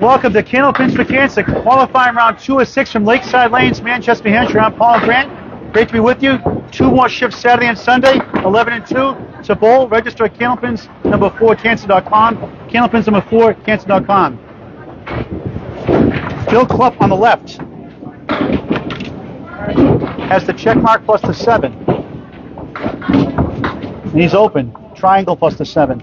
Welcome to Candlepins Cancer, qualifying round two of six from Lakeside Lanes, Manchester, Hampshire. I'm Paul Grant. Great to be with you. Two more shifts Saturday and Sunday, 11 and 2. To bowl, register at Candlepins, number 4, cancer.com. Candlepins, number 4, cancer.com. Phil Clough on the left has the check mark plus the 7. And he's open. Triangle plus the 7.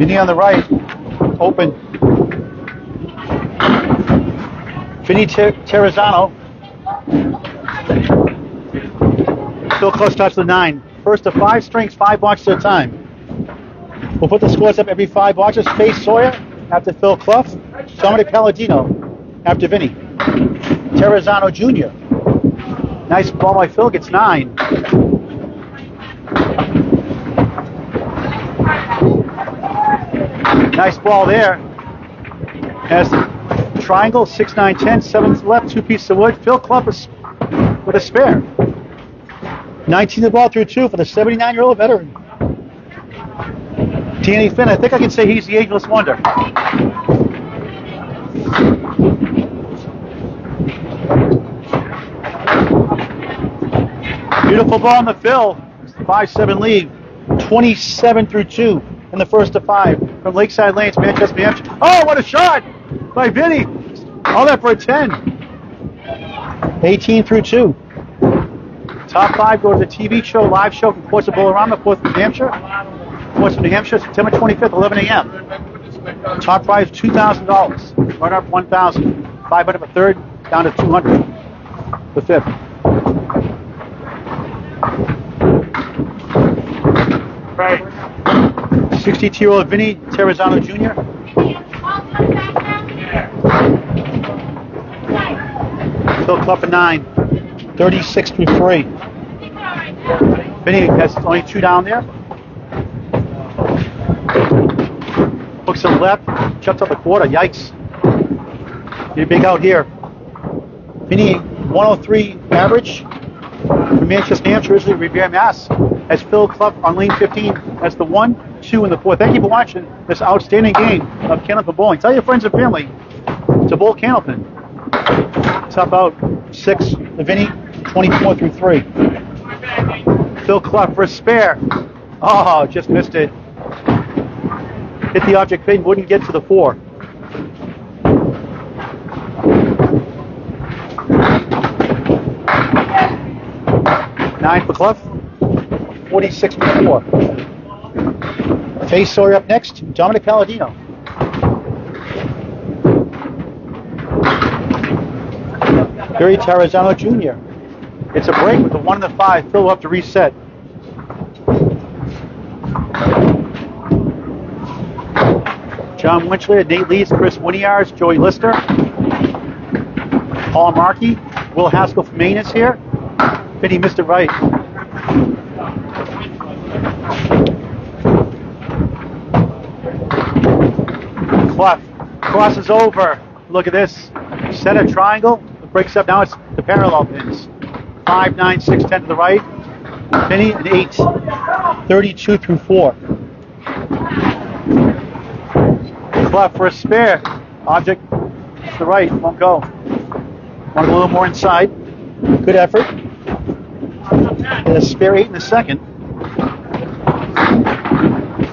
Vinny on the right, open. Vinny Ter- Terrazzano. Phil Clough starts the nine. First to five strings, five boxes at a time. We'll put the scores up every five boxes. Faye Sawyer after Phil Clough. Dominic Paladino after Vinny. Terrazzano Jr. Nice ball by Phil, gets nine. Nice ball there. Has triangle, 6, 9, 10, 7 left, two pieces of wood. Phil is with a spare. 19 the ball through two for the 79 year old veteran. Danny Finn, I think I can say he's the ageless wonder. Beautiful ball in the fill. 5 7 lead. 27 through 2 in the first to five from Lakeside Lanes, Manchester, New Hampshire. Oh, what a shot by Vinny! All that for a 10. 18 through 2. Top five go to the TV show, live show from Portsmouth Bolorama, Portsmouth New Hampshire. Portsmouth New Hampshire, September 25th, 11 a.m. Top prize $2,000. Runner up 1,000. 500 for third, down to 200 for fifth. Right. 62-year-old Vinny Terrazzano Jr. Phil Clough at 9. 36 through 3. Vinny has only two down there. Hooks the left. Jumps up the quarter. Yikes. Get big out here. Vinny 103 average. From Manchester, New Hampshire, originally Revere, Mass. As Phil Clough on lane 15 as the 1, 2, in the 4. Thank you for watching this outstanding game of Candlepin Bowling. Tell your friends and family to bowl Candlepin. Top out 6, the Vinny, 24 through 3. Phil Clough for a spare. Oh, just missed it. Hit the object pin, wouldn't get to the 4. Nine for Clough. 46 for 4. Faye Sawyer up next. Dominic Paladino. Barry Terrazzano Jr. It's a break with the 1 and the 5. Phil will have to reset. John Winchell, Nate Lees, Chris Winiarz, Joey Lister, Paul Markey, Will Haskell from Maine is here. Vinny missed it right. Clough crosses over. Look at this. Set a triangle. Breaks up. Now it's the parallel pins. 5, 9, 6, 10 to the right. Vinny and 8. 32 through 4. Clough for a spare. Object to the right. Won't go. Want a little more inside. Good effort. And a spare 8 in the second.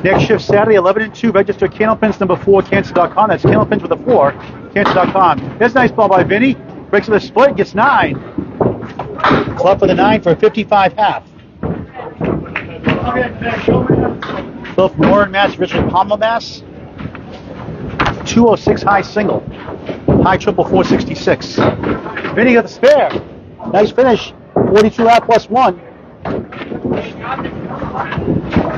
Next shift Saturday, 11 and 2. Register Candlepins number 4, cancer.com. That's Candlepins with a 4, cancer.com. That's a nice ball by Vinny. Breaks with a split, gets 9. Clough for the 9 for a 55 half. Phil from Warren, Mass. Richard Palmer, Mass. 206 high single. High triple 466. Vinny got the spare. Nice finish. 42 out plus 1.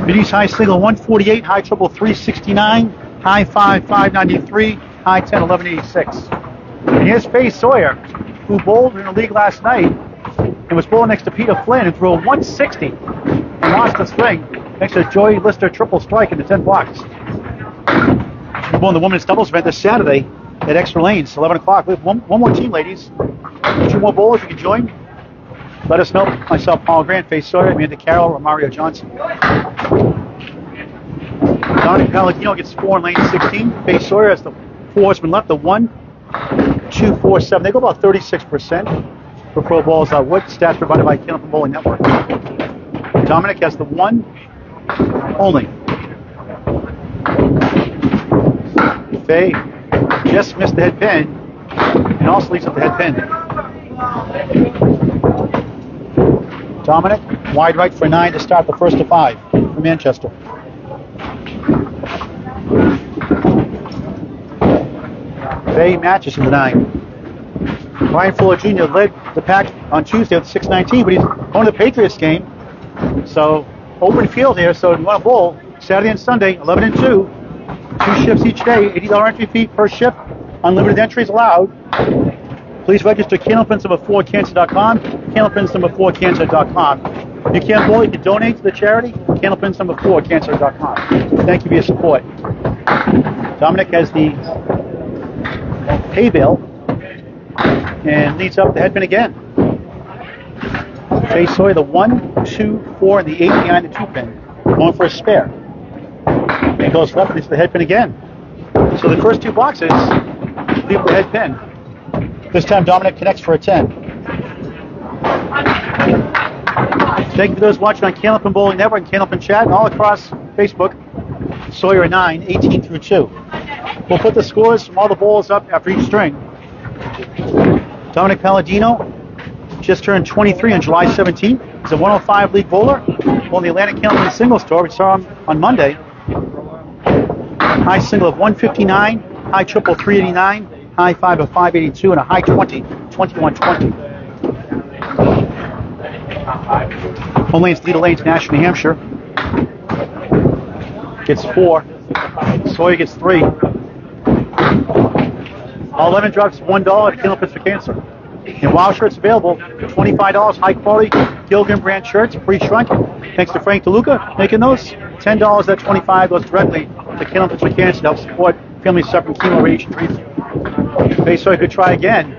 Vinny's high single 148, high triple 369, high 5 593, high 10 1186. And here's Faye Sawyer, who bowled in the league last night and was bowling next to Peter Flynn and threw a 160 and lost the string next to Joey Lister triple strike in the 10 box. She bowled in the women's doubles event this Saturday at extra lanes, 11 o'clock. We have one, one more team, ladies. Two more bowlers. You can join. Let us know. Myself, Paul Grant, Faye Sawyer, Amanda Carroll, or Mario Johnson. Dominic Paladino gets four in lane 16. Faye Sawyer has the four horsemen left. The one, two, four, seven. They go about 36% for pro balls out uh, wood. Stats provided by Candlepin Bowling Network. Dominic has the one only. Faye just missed the head pin and also leads up the head pin. Dominic, wide right for nine to start the first of five for Manchester. Faye matches in the nine. Brian Fuller Jr. led the pack on Tuesday with 619, but he's going to the Patriots game. So open field here, so want to bowl Saturday and Sunday, 11 and 2. Two shifts each day, $80 entry fee per shift. Unlimited entries allowed. Please register candlepins number 4cancer.com, candlepins number 4cancer.com. If you can't bowl, you can donate to the charity, candlepins number 4cancer.com. Thank you for your support. Dominic has the hay bale and leads up the headpin again. Faye Sawyer, the one, two, four, and the eight behind the two pin. Going for a spare. And goes left into the headpin again. So the first two boxes leave the head pin. This time Dominic connects for a 10. Thank you for those watching on Candlepin Bowling Network and Candlepin Chat and all across Facebook. Sawyer 9, 18 through 2. We'll put the scores from all the bowls up after each string. Dominic Paladino just turned 23 on July 17th. He's a 105 league bowler. Won the Atlantic Candlepin Singles Tour. We saw him on Monday. High single of 159, high triple 389, high five of 582, and a high 20, 2120. Home lanes, Leda Lanes, Nashville, New Hampshire. Gets four. Sawyer gets three. All 11 drops $1 at Candlepins for Cancer. And WOW shirts available, $25, high quality Gildan brand shirts, pre-shrunk. Thanks to Frank DeLuca making those. $10 that 25 goes directly to Candlepins for Cancer to help support families suffering chemo radiation treatment. Okay, so I could try again.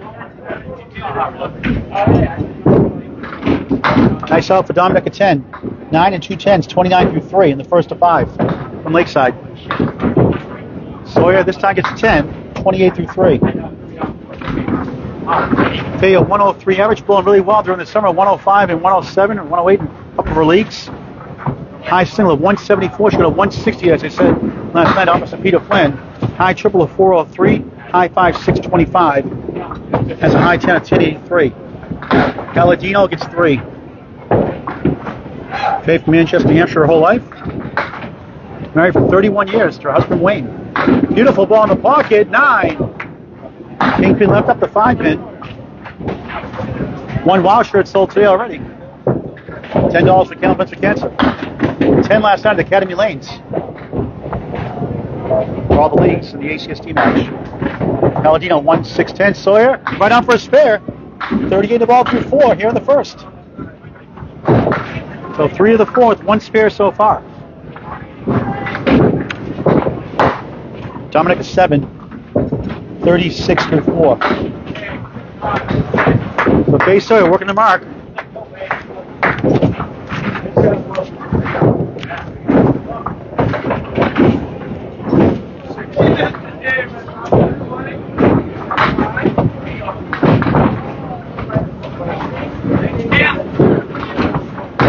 Nice out for Dominic at 10. 9 and 2 10s, 29 through 3 in the first of 5 from Lakeside. Sawyer this time gets 10, 28 through 3. Faye, a 103 average, blowing really well during the summer, 105 and 107 and 108 in upper leagues. High single of 174, she got a 160, as I said last night, opposite Peter Flynn. High triple of 403, high five 625, has a high 10 of 1083. Paladino gets three. Faye from Manchester, New Hampshire, her whole life. Married for 31 years to her husband Wayne. Beautiful ball in the pocket, nine. Kingpin left up the five pin. One WOW shirt sold today already. Ten dollars for Candlepins for Cancer. Ten last night at Academy Lanes. For all the leagues in the ACST match. Paladino one six ten. Sawyer right on for a spare. 38 the ball through four here in the first. So three of the fourth, one spare so far. Dominic is seven. 36 through 4. So Faye Sawyer working the mark.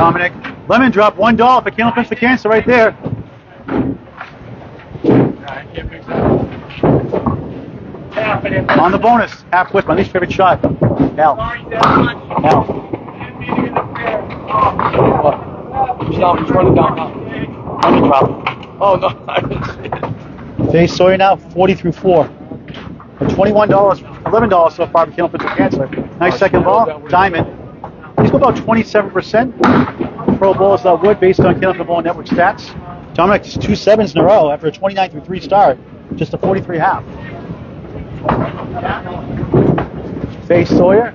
Dominic, lemon drop, one dollar for Candlepins for Cancer right there. On the bonus, half whip, my least favorite shot. Al. Al. He's running down now. Lemon drop. Oh, no. I didn't it. Now, 40 through 4. For $21, $11 so far for Candlepins for Cancer. Nice second ball, diamond. About 27% pro balls that would based on Candlepin Ball Network stats. Dominic's two sevens in a row after a 29 through 3 start. Just a 43 half. Faye Sawyer,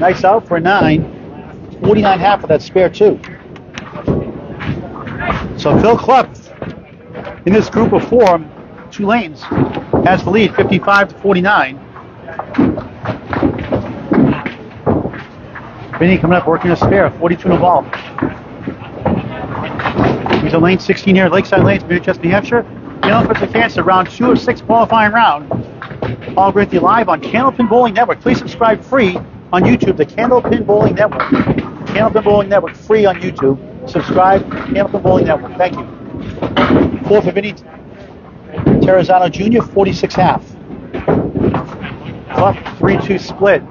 nice out for a 9. 49 half of that spare two. So Phil Clough in this group of four, two lanes, has the lead, 55 to 49. Vinny coming up, working a spare, 42 in the ball. He's a lane 16 here, Lakeside Lanes, Manchester, New Hampshire. Candlepin for Cancer, round two of six qualifying round. Paul Granthey live on Candlepin Bowling Network. Please subscribe free on YouTube, the Candlepin Bowling Network. Candlepin Bowling Network, free on YouTube. Subscribe, Candlepin Bowling Network. Thank you. Four for Vinny Terrazzano Jr., 46 half. Up 3 2 split.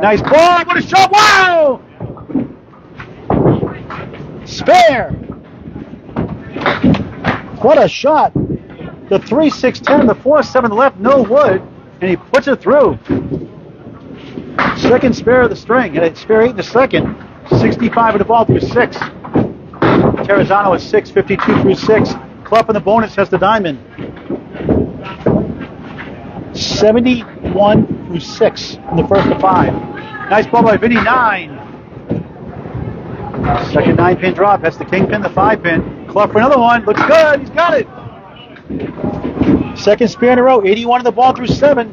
Nice ball. What a shot. Wow! Spare. What a shot. The 3 6 10, the 4 7 left, no wood, and he puts it through. Second spare of the string, and it's spare 8 in the second. 65 of the ball through 6. Terrazzano is 6, 52 through 6. Clough in the bonus has the diamond. 71 6 in the first of 5. Nice ball by Vinny, 9. Second 9 pin drop. That's the king pin, the 5 pin. Clough for another one. Looks good. He's got it. Second spear in a row. 81 in the ball through 7.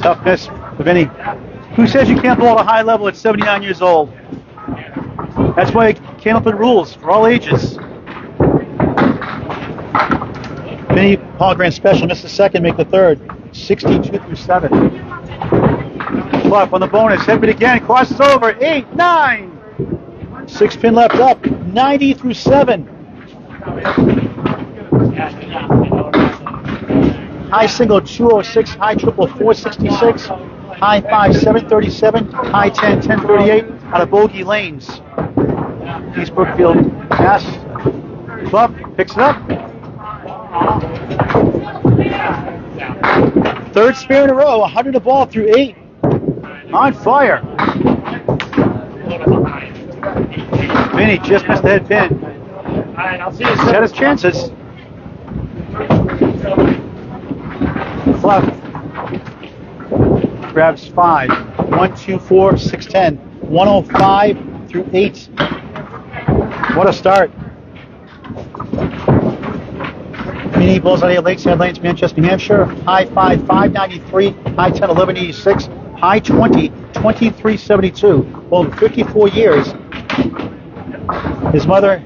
Tough miss for Vinny. Who says you can't bowl at a high level at 79 years old? That's why Candlepin rules for all ages. Vinny Paul Grant special missed the second, make the third. 62 through 7. Clough on the bonus, hit it again, crosses over. 8, 9. Six pin left up. 90 through 7. High single 206, high triple 466, high 5 737, high 10 1038 out of Bogey Lanes. East Brookfield, Mass. Clough picks it up. Third spear in a row, 100 a ball through 8. On fire. Vinny just missed the head pin. He's had his chances. Clough grabs 5. 1, 2, 4, 6, 10. 105 through 8. What a start. Mini Bulls on the Lakeside Lanes, Manchester, New Hampshire. High 5, 593. High 10, 1186. High 20, 2372. Well, 54 years. His mother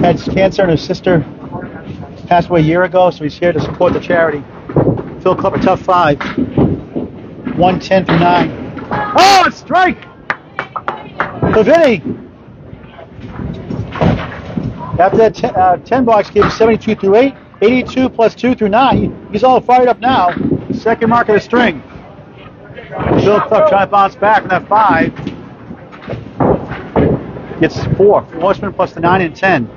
had cancer and his sister passed away a year ago, so he's here to support the charity. Phil Clough, tough 5. 110 through 9. Oh, strike! Vinny. After that ten, uh, 10 box gave him 72 through 8, 82 plus 2 through 9. He's all fired up now. Second mark of the string. Bill Clough trying to bounce back from that 5. Gets 4. Horseman plus the 9 and 10.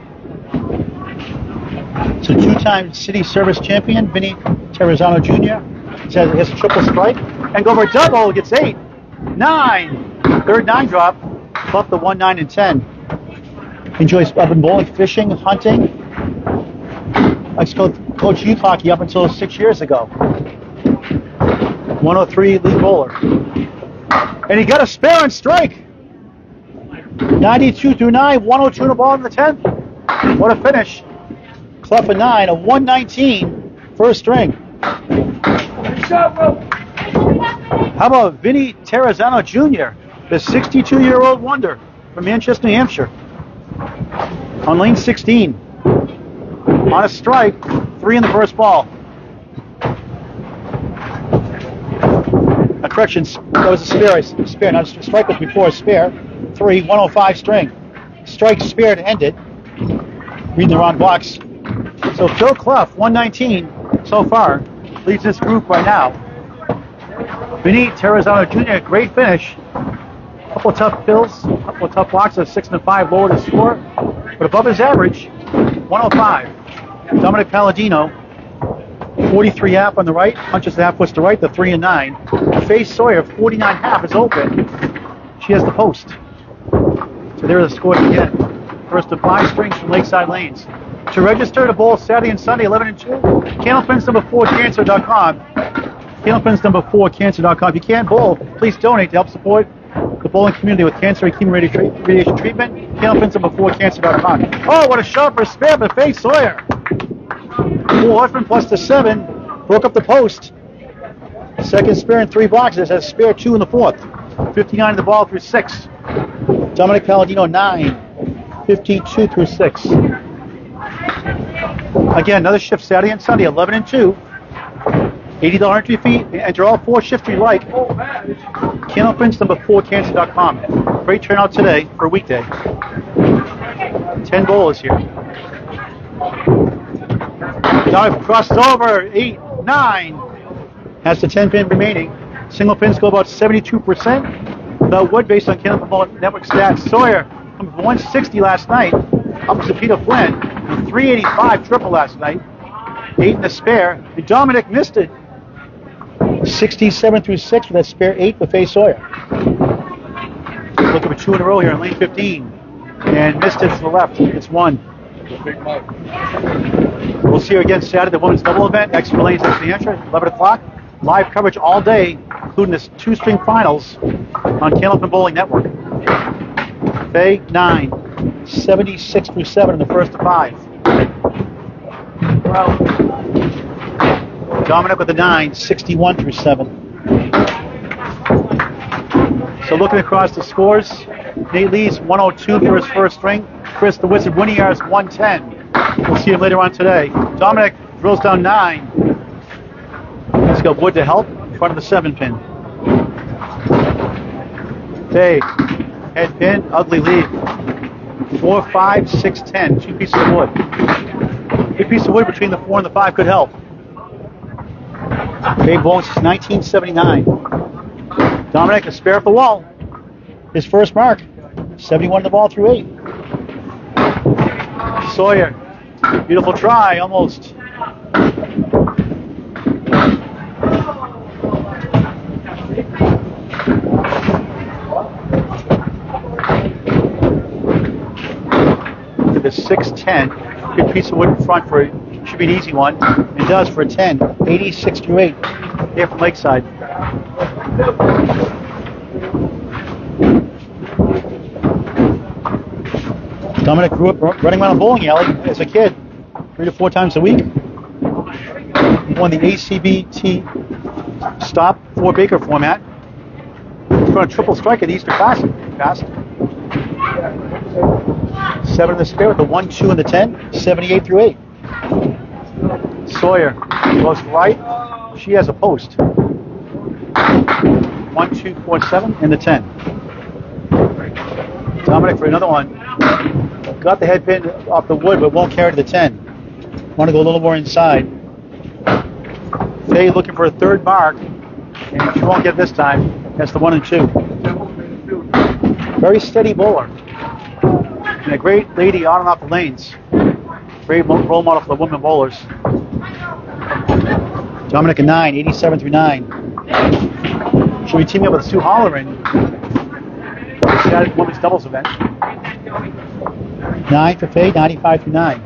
So two-time city service champion, Vinny Terrazzano Jr. He has, a triple strike. And go for a double, gets 8. 9. Third 9 drop. Clough the 1, 9, and 10 enjoys urban bowling, fishing, hunting. I used to coach youth hockey up until six years ago. 103 lead bowler. And he got a spare and strike. 92 through 9, 102 in the ball in the 10th. What a finish. Clough a 9, a 119 first string. How about Vinny Terrazzano Jr., the 62 year old wonder from Manchester, New Hampshire? On lane 16. On a strike, three in the first ball. A correction, that was a spare, a spare, not a strike was before a spare. Three, 105 string. Strike, spare to end it. Reading the wrong box. So Phil Clough, 119 so far, leads this group right now. Vinny Terrazzano Jr., great finish. Couple tough pills, couple of tough blocks, a six and a five lower to score, but above his average, 105. Dominic Paladino, 43 half on the right, punches the half puts to right, the three and nine. Faye Sawyer, 49 half is open. She has the post. So there are the scores again. First of five strings from Lakeside Lanes. To register to bowl Saturday and Sunday, 11 and 2, Candlepins number 4 cancer.com. Candlepins number 4 cancer.com. If you can't bowl, please donate to help support the bowling community with cancer and chemo radiation treatment. Candlepins number four cancer.com. Oh, what a shot for spare for Faye Sawyer. Four Horseman plus the seven. Broke up the post. Second spare in three boxes. Has spare two in the fourth. 59 in the ball through six. Dominic Paladino nine. 52 through six. Again, another shift Saturday and Sunday, 11 and 2. $80 entry fee. Enter all four shifts you like. Candlepins number four cancer.com. Great turnout today for a weekday. 10 bowlers here. Dive crosses over. Eight, nine. Has the 10 pin remaining. Single pins go about 72%. Without wood based on Candlepin Ball Network stats. Sawyer from 160 last night. Up to Peter Flynn. 385 triple last night. Eight in the spare. And Dominic missed it. 67 through 6 with that spare 8 with Faye Sawyer. Looking for two in a row here in lane 15. And missed it to the left. It's one. We'll see you again Saturday, the women's double event, extra lanes the entrance, 11 o'clock. Live coverage all day, including the two string finals on Candlepin Bowling Network. Faye, 9. 76 through 7 in the first of five. Well, Dominic with the 9, 61 through 7. So looking across the scores, Nate Lees 102 for his first string. Chris the Wizard Winiarz 110. We'll see him later on today. Dominic drills down 9. He's got Wood to help in front of the 7 pin. Faye, head pin, ugly lead. 4, 5, 6, 10. Two pieces of wood. Big piece of wood between the 4 and the 5 could help. Faye bowling since 1979. Dominic, a spare off the wall. His first mark. 71 the ball through 8. Sawyer. Beautiful try, almost. The 6'10. Good piece of wood in front for should be an easy one. It does for a 10. 86 through 8. Here from Lakeside. Dominic grew up running around a bowling alley as a kid, three to four times a week. He won the ACBT stop four Baker format. He's a triple strike at Easter Classic. Fast. Seven in the spare with the one, two, and the ten. 78 through eight. Sawyer goes right. She has a post. One, two, four, seven, and the ten. Dominic for another one. Got the head pin off the wood, but won't carry to the 10. Want to go a little more inside. Faye looking for a third mark, and she won't get this time. That's the one and two. Very steady bowler. And a great lady on and off the lanes. Great role model for the women bowlers. Dominic a 9, 87 through 9. She'll be teaming up with Sue. Saturday women's doubles event. 9 for Faye, 95 through 9.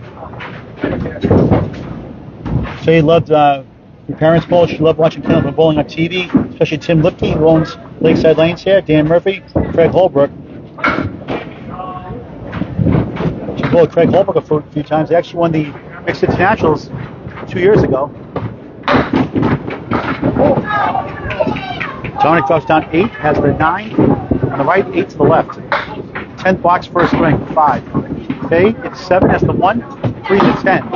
Faye loved uh, her parents' bowl. She loved watching Candlepin bowling on TV, especially Tim Lipke, who owns Lakeside Lanes here, Dan Murphy, Craig Holbrook. She bowled Craig Holbrook a few- few times. They actually won the Mixed Internationals two years ago. Dominic drops down 8, has the 9 on the right, 8 to the left. 10th box first ring, 5. Faye gets 7 as the 1, 3 to 10.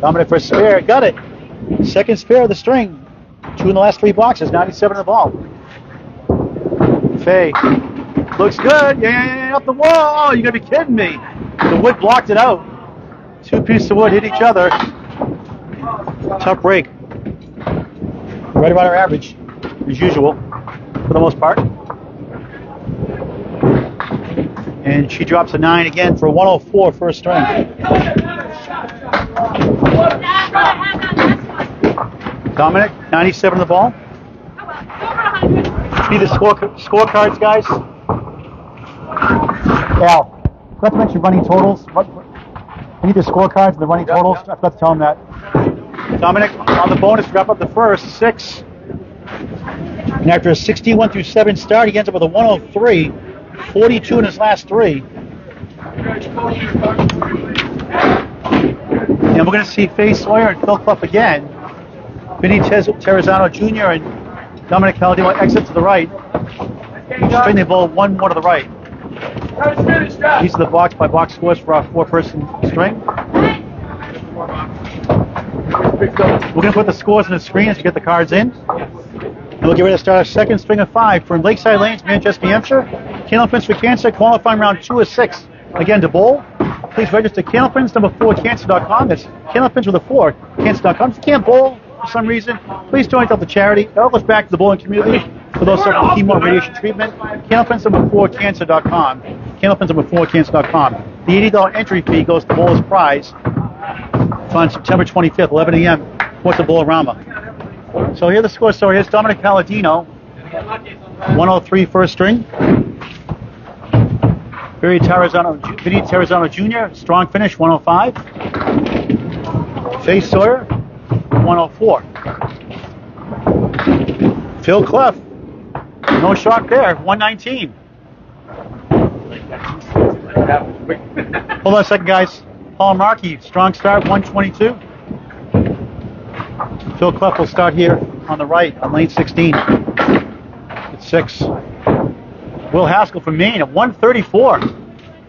Dominic for spare, got it. Second spare of the string. Two in the last three boxes, 97 in the ball. Faye looks good. Yeah, yeah, yeah, up the wall. Oh, you gotta be kidding me. The wood blocked it out. Two pieces of wood hit each other. Tough break. Right about our average, as usual, for the most part. And she drops a 9 again for 104 first string. Dominic, 97 in the ball. See the score scorecards, guys? Al, to mention running totals. What, I need the scorecards and the running totals. I forgot to tell him that. Dominic on the bonus wrap up the first, six. And after a 61 through 7 start, he ends up with a 103, 42 in his last three. And we're going to see Faye Sawyer and Phil Clough again. Vinny Terrazano Jr. and Dominic Paladino exit to the right. String they bowl one more to the right. These are the box by box scores for our four person string. We're going to put the scores on the screen as you get the cards in. And we'll get ready to start our second string of five from Lakeside Lanes, Manchester, New Hampshire. Candlepins for Cancer, qualifying round two of six. Again, to bowl, please register candlepins number four cancer.com. That's candlepins with a four cancer.com. You can't bowl for some reason, please donate to the charity. It all goes back to the bowling community for those suffering chemo radiation treatment. Candlepins number four cancer.com. Candlepins number four cancer.com. The $80 entry fee goes to the Bowler's Prize. It's on September 25th, 11 a.m. What's the Bowlerama? So here the score. So here's Dominic Paladino, 103 first string. Vinny Terrazzano, Vinny Terrazzano Jr., strong finish, 105. Faye Sawyer, 104. Phil Clough, no shock there, 119. Hold on a second, guys. Paul Markey, strong start, 122. Phil Clough will start here on the right on lane 16 at 6. Will Haskell from Maine at 134.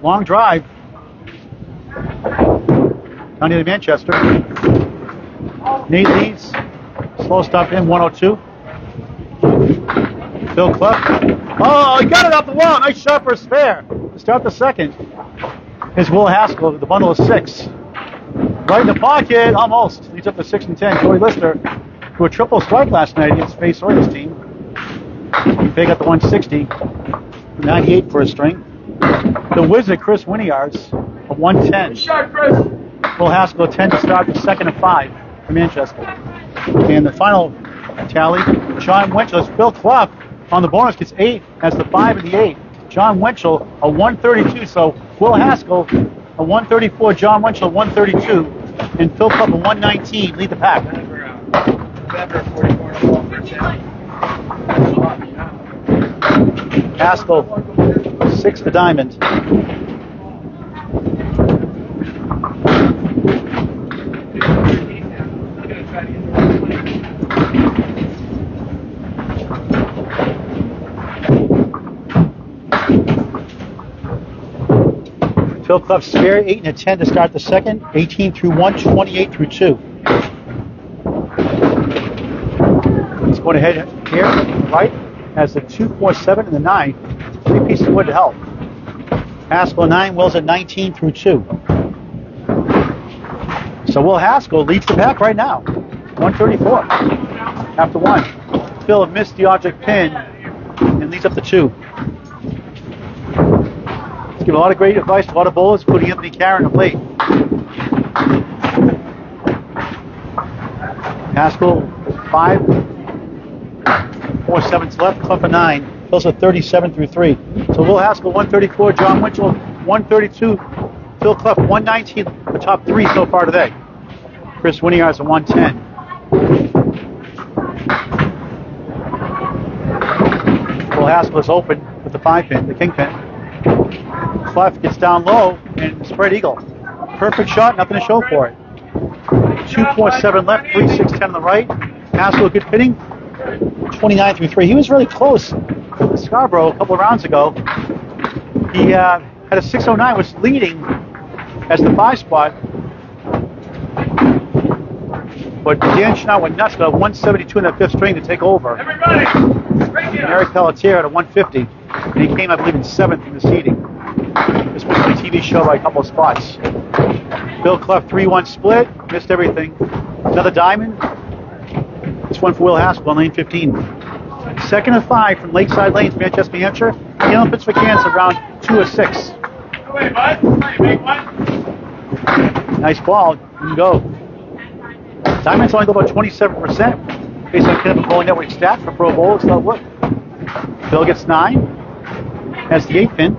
Long drive. Down near Manchester. Nate Lees. Slow stop in 102. Phil Clough. Oh, he got it off the wall. Nice shot for a spare. Start the second. Here's Will Haskell with the bundle of six. Right in the pocket, almost. Leads up to 6 and 10. Cody Lister, who a triple strike last night against Faye Sawyer's team. They got the 160. 98 for a string. The Wizard, Chris Winiarz, a 110. Shot, Chris. Will Haskell, 10 to start the second of five for Manchester. And the final tally, John Winchell, is Phil Clough on the bonus, gets eight, has the five and the eight. John Winchell, a 132. So Will Haskell, a 134. John Winchell, 132. And Phil Clough, a 119. Lead the pack. Haskell, six to diamond. Phil Clough spare, 8 and a 10 to start the second, 18 through 1, 28 through 2. He's going ahead here, right, has the 2, 4, 7, and the 9. Three pieces of wood to help. Haskell 9, Wills at 19 through 2. So Will Haskell leads the pack right now, 134 after 1. Phil missed the object pin and leads up to 2. He's given a lot of great advice a lot of bowlers, including Anthony Karen of late. Haskell, five, four sevenths left, Clough a nine. Phil's a 37 through three. So Will Haskell, 134, John Winchell, 132, Phil Clough, 119, the top three so far today. Chris Winiarz, a 110. Will Haskell is open with the five pin, the king Clough gets down low and spread eagle. Perfect shot, nothing to show for it. 247 left, 3610 on the right. Haskell, good pitting. 29 through 3. He was really close to Scarborough a couple of rounds ago. He uh, had a 609, was leading as the five spot. But Dan Schnott went nuts, got a 172 in that fifth string to take over. Everybody, Eric. Pelletier at a 150. And he came, I believe, in seventh in the seating. This was a TV show by a couple of spots. Bill Clough 3-1 split, missed everything. Another diamond. This one for Will Haskell on lane 15. Second of five from Lakeside Lanes, Manchester, New Hampshire. The Olympics for Kansas, round two of six. Nice ball. Go. Diamonds only go about 27% based on Kenneth Bowling Network stats for Pro Bowlers. So look. Bill gets nine. Has the eight pin.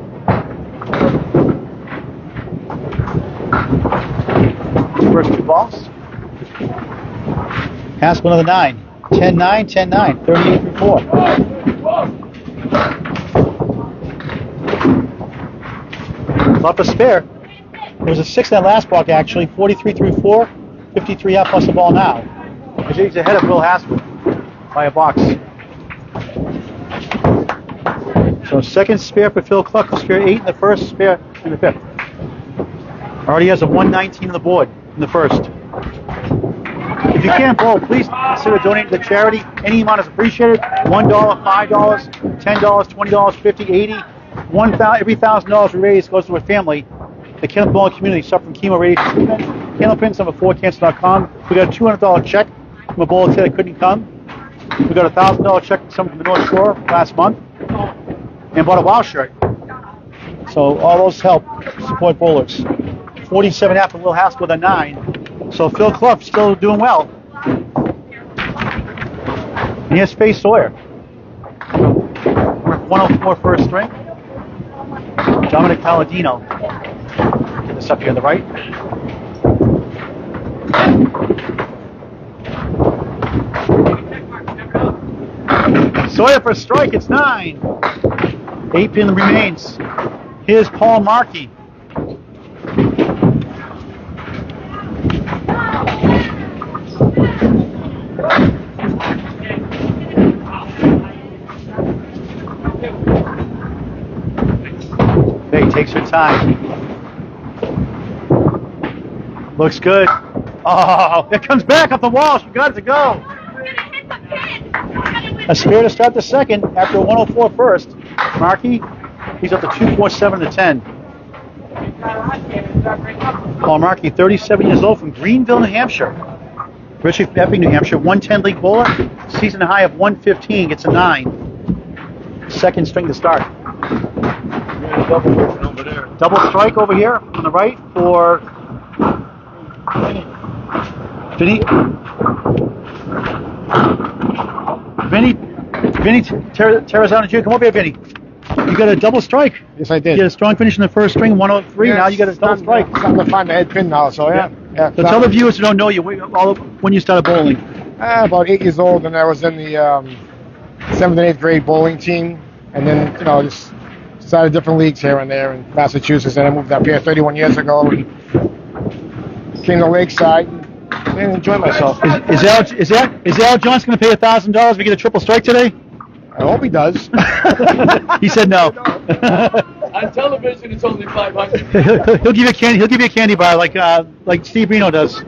First two balls. Haskell another 9. 10 9, 10 9, 38 through 4. Left a spare. There was a 6 in that last block, actually. 43 through 4, 53 up plus the ball now. He's ahead of Will Haskell by a box. So second spare for Phil Clough, spare 8 in the first, spare in the fifth. Already has a 119 on the board in the first. If you can't bowl, please consider donating to the charity. Any amount is appreciated. One dollar, five dollars, ten dollars, twenty dollars, fifty, eighty. One thousand, every thousand dollars we raise goes to a family. The Candlepin Bowling community suffering from chemo radiation treatment. Candlepins number four cancer.com. We got a two hundred dollar check from a bowler that couldn't come. We got a thousand dollar check from someone from the North Shore last month, and bought a wow shirt. So all those help support bowlers. 47 after Will Haskell with a nine. So Phil Clough still doing well. And here's Faye Sawyer. 104 first string. Dominic Paladino. Get this up here on the right. Sawyer for strike. It's nine. Eight pin remains. Here's Paul Markey. Faye takes her time. Looks good. Oh, it comes back up the wall. She got it to go. A spare to start the second after a 104 first. Markey, he's up to 247 to 10. Paul Markey, 37 years old from Greenville, New Hampshire. Richard Epping, New Hampshire, 110 league bowler. Season high of 115, gets a 9. Second string to start. Double. Double strike over here on the right for Vinny. Vinny, Vinny Ter- Terrazzano Jr. Come over here, Vinny. You got a double strike. Yes, I did. You had a strong finish in the first string, 103. Yeah, now you got a it's double strike. Starting to find the head pin now, so yeah. yeah. So tell the viewers who don't know you when you started bowling. Uh, about eight years old, and I was in the um, seventh and eighth grade bowling team, and then you know just started different leagues here and there in Massachusetts. And I moved up here 31 years ago and came to Lakeside and enjoy myself. Is, is, Al, is, that is Al Johnson going to pay $1,000 if we get a triple strike today? I hope he does. he said no. On television, it's only 500. he'll, he'll give you a candy. He'll give you a candy bar like uh, like Steve Reno does.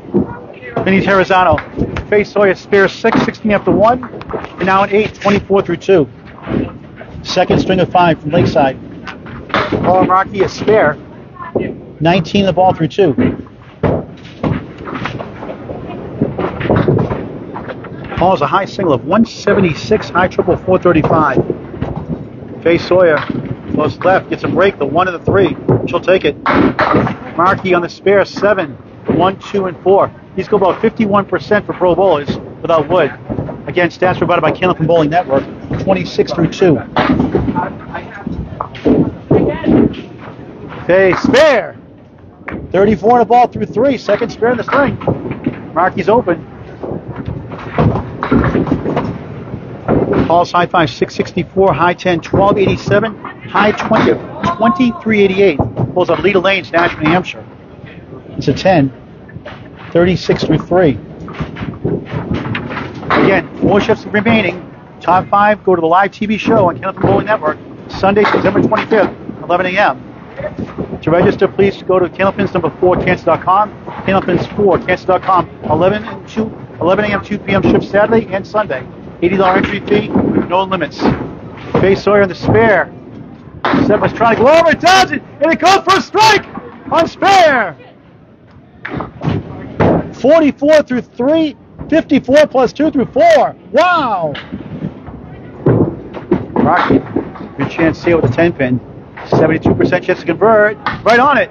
Vinny Terrazzano. Face Sawyer spare 6, 16 after 1, and now an 8, 24 through 2. Second string of 5 from Lakeside. Paul Rocky is spare. 19 the ball through 2 calls a high single of 176, high triple 435. Faye Sawyer, close left, gets a break, the one and the three. She'll take it. Markey on the spare, seven, one, two, and four. These go about 51% for Pro Bowlers without Wood. Again, stats provided by Caleb from Bowling Network, 26 through 2. Faye, spare! 34 in a ball through three, second spare in the string. Markey's open. Paul's high five 664, high 10 1287, high 20 2388. Pulls up Leda Lanes, Nashville, New Hampshire. It's a 10, 36 through 3. Again, four shifts remaining. Top five go to the live TV show on Candlepin Bowling Network, Sunday, September 25th, 11 a.m. To register, please go to candlepins number 4 cancer.com, candlepins 4 cancer.com, 11 and 2, 11 a.m. 2 p.m. shift Saturday and Sunday. $80 entry fee, no limits. Faye Sawyer in the spare. Seth was trying to go over, does it, and it goes for a strike on spare. 44 through 3, 54 plus 2 through 4. Wow. Rocky, good chance here with the 10 pin. 72% chance to convert. Right on it.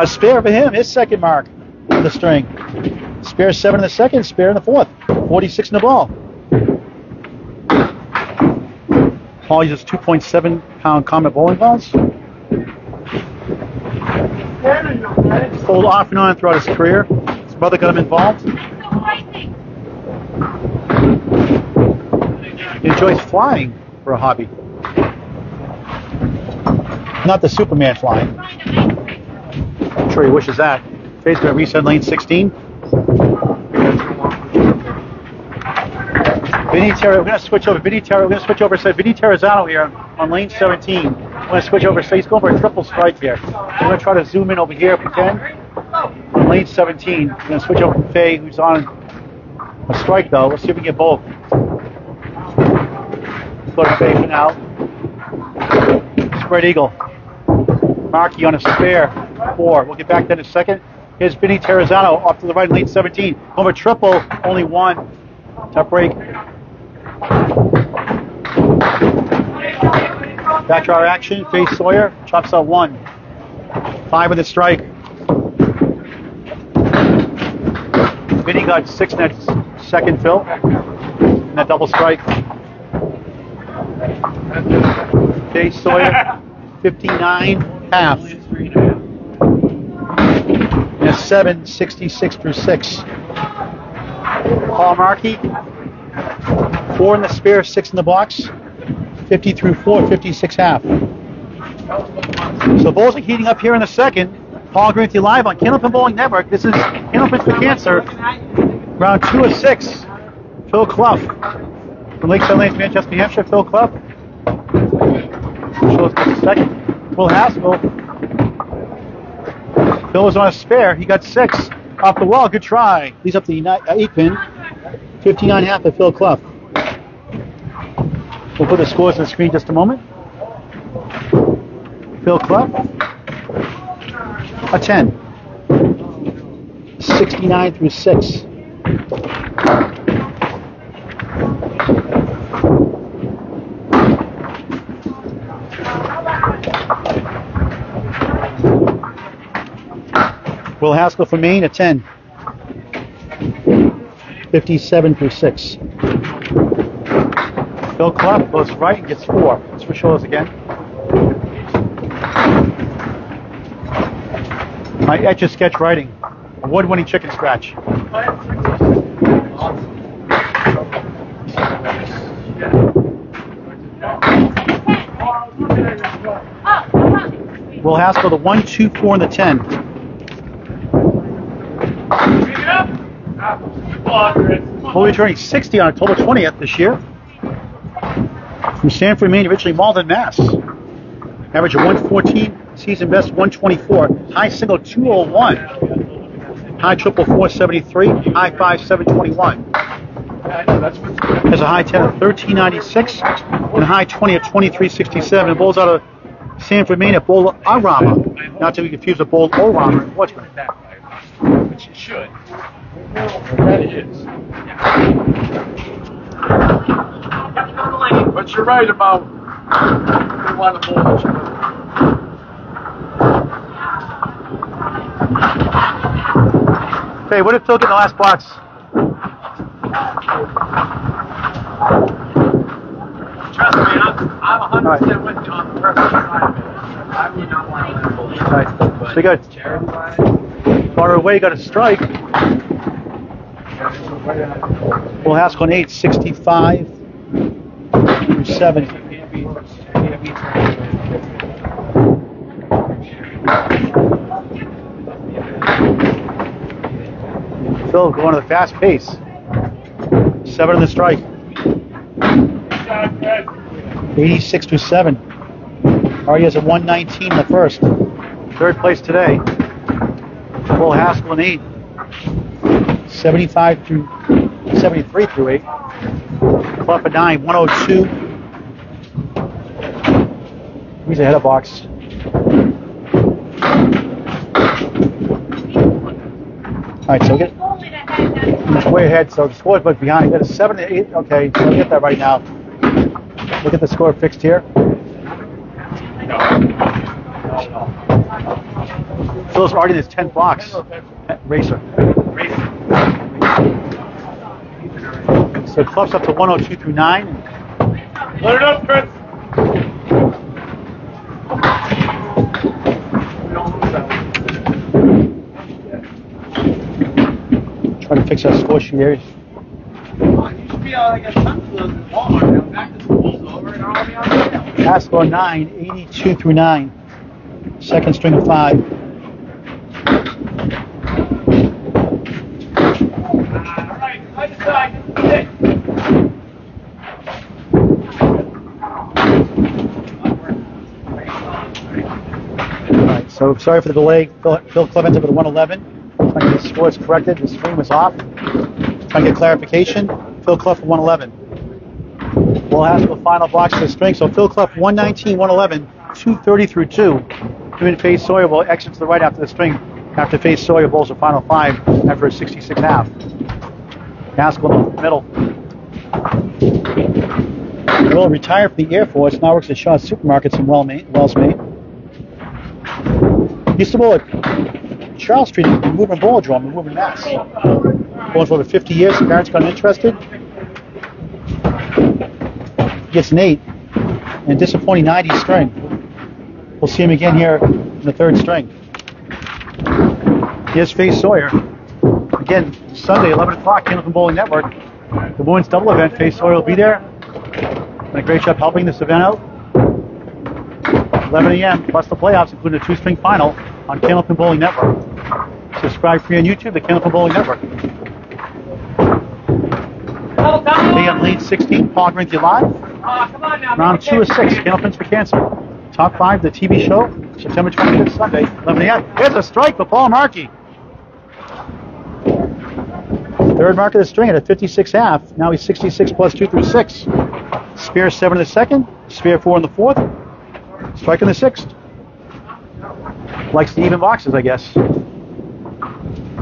A spare for him, his second mark on the string. Spare seven in the second, spare in the fourth. 46 in the ball. Paul uses 2.7 pound comet bowling balls. Told off and on throughout his career. His mother got him involved. He enjoys flying for a hobby. Not the Superman flying. I'm sure he wishes that. Going reset lane 16. Vinny Terra, we're to switch over. Vinny Terra, we're to switch over. So Vinny Terrazzano here on lane 17. We're going to switch over. So he's going for a triple strike here. We're to try to zoom in over here if we can. On lane 17, we're to switch over to Faye, who's on a strike though. Let's see if we can get both. Go to Faye for now. Spread eagle. Markey on a spare. Four. We'll get back then in a second. Here's Vinny Terrazzano off to the right, lane 17. Over triple, only one. Tough break. Back to our action. Faye Sawyer chops out one. Five with a strike. Vinny got six in that second fill. And that double strike. Faye Sawyer, 59 half. And a 7, 66 through 6. Paul Markey, 4 in the spare, 6 in the box. 50 through 4, 56 half. So bowls are heating up here in the second. Paul agreeing with live on Candlepin Bowling Network. This is Candlepin for Cancer. Round 2 of 6. Phil Clough. From Lakeside Lanes, Manchester, New Hampshire. Phil Clough. Shows us a second. Will Haskell. Phil was on a spare. He got six off the wall. Good try. He's up the ni- uh, eight pin. 59 half of Phil Clough. We'll put the scores on the screen just a moment. Phil Clough. A 10. 69 through 6. Will Haskell for Maine, a 10. 57 through 6. Bill Clark goes right and gets 4. Let's for shows again. My etch a sketch writing. Award winning chicken scratch. Will Haskell, the 1, 2, 4, and the 10. Will be turning 60 on October 20th this year. From Sanford, Maine, originally Malden, Mass. Average of 114, season best 124. High single 201. High triple 473. High five 721. Has a high 10 of 1396 and a high 20 of 2367. It bowls out of Sanford, Maine at Bowl Arama. Not to be confused with Bowl Orama in Portsmouth. Which it should. That is. But you're right about we want to other. Okay, what did Phil get in the last box? Trust me, I'm, I'm 100% with you on the personal side of it. I would not want to believe All right, so got far away, got a strike. Will Haskell on 8, 65 7. Phil going at a fast pace. Seven in the strike. 86 to 7. Already has a 119 in the first. Third place today. Will Haskell in 8. 75 through 73 through 8. Clough at 9, 102. He's ahead of box. All right, so get He's way ahead, so the score's but behind. Got a seven to eight. Okay, so get that right now. Look at the score fixed here. Phil's already in his 10th box. Racer. So Clough's up to 102 through 9. Let it up, Chris. Trying to fix that score sheet here. You should be like a Walmart. back to school's over and I'll be on sale. Haskell 9, 82 through 9. Second string of 5. All right, I decide. Six. Alright, so sorry for the delay. Phil, Clemens over the 111. Trying to get the corrected. The screen was off. Trying to get clarification. Phil for 111. We'll have the final box of the string. So Phil Clough 119, 111, 230 through 2. Doing Faye Sawyer will exit to the right after the string. After Faye Sawyer bowls the final five after a 66 half. Haskell in the middle. Will retired from the Air Force, now works at Shaw's Supermarkets in Wells, Maine. Used to bowl at Charles Street in Woburn Bowladrome in Woburn, Mass. Going for over 50 years. Parents got interested. Gets an 8 and disappointing 90 string. We'll see him again here in the third string. Here's Faye Sawyer. Again, Sunday, 11 o'clock, Hamilton Bowling Network. The women's double event, Faye Sawyer will be there. Done a great job helping this event out. 11 a.m. plus the playoffs, including a two-string final on Candlepin Bowling Network. Subscribe free on YouTube, the Candlepin Bowling Network. On lead 16, Paul Grinty live. Round two of six. six, Candlepins for Cancer. Top five, the TV show, September 25th, Sunday, 11 a.m. Here's a strike for Paul Markey. Third mark of the string at a 56 half. Now he's 66 plus two through six. Spear seven in the second. Spear four in the fourth. Strike in the sixth. Likes the even boxes, I guess.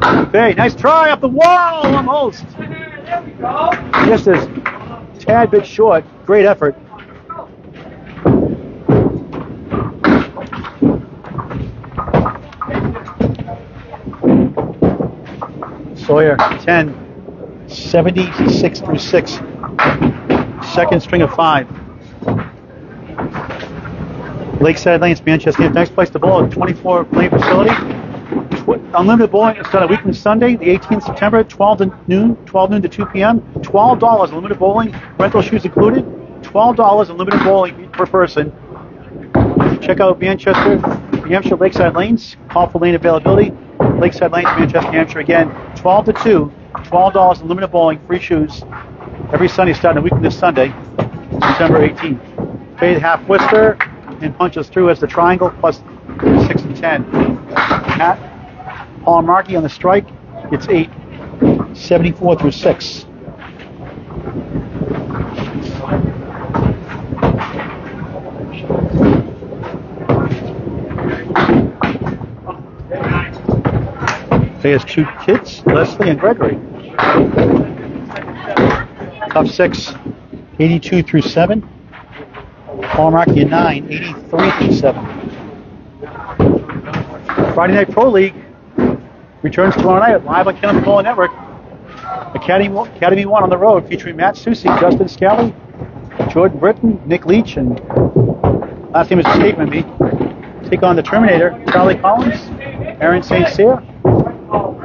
Okay, nice try up the wall, almost. There we go. Just a tad bit short. Great effort. Sawyer, 10, 76 through 6. Second string of 5. Lakeside Lanes, Manchester. Next place to bowl, 24 lane facility. Unlimited bowling is on a weekly Sunday, the 18th September, 12 to noon, 12 noon to 2 p.m. $12 unlimited bowling, rental shoes included. $12 unlimited bowling per person. Check out Manchester, New Hampshire Lakeside Lanes. Call for lane availability. Lakeside Lanes, Manchester, New Hampshire. Again, 12 to 2, $12 unlimited bowling, free shoes. Every Sunday starting a week from this Sunday, September 18th. Fade half whisper and punches through as the triangle plus 6 and 10. Pat, Paul Markey on the strike. It's 8, 74 through 6. He has two kids, Leslie and Gregory. Top six, 82 through 7. Paul Markey at 9, 83 through 7. Friday Night Pro League returns tomorrow night live on Kenneth Bowling Network. Academy, Academy 1 on the road featuring Matt Susi, Justin Scally, Jordan Britton, Nick Leach, and last name is escaping me. Take on the Terminator, Charlie Collins, Aaron St. Cyr,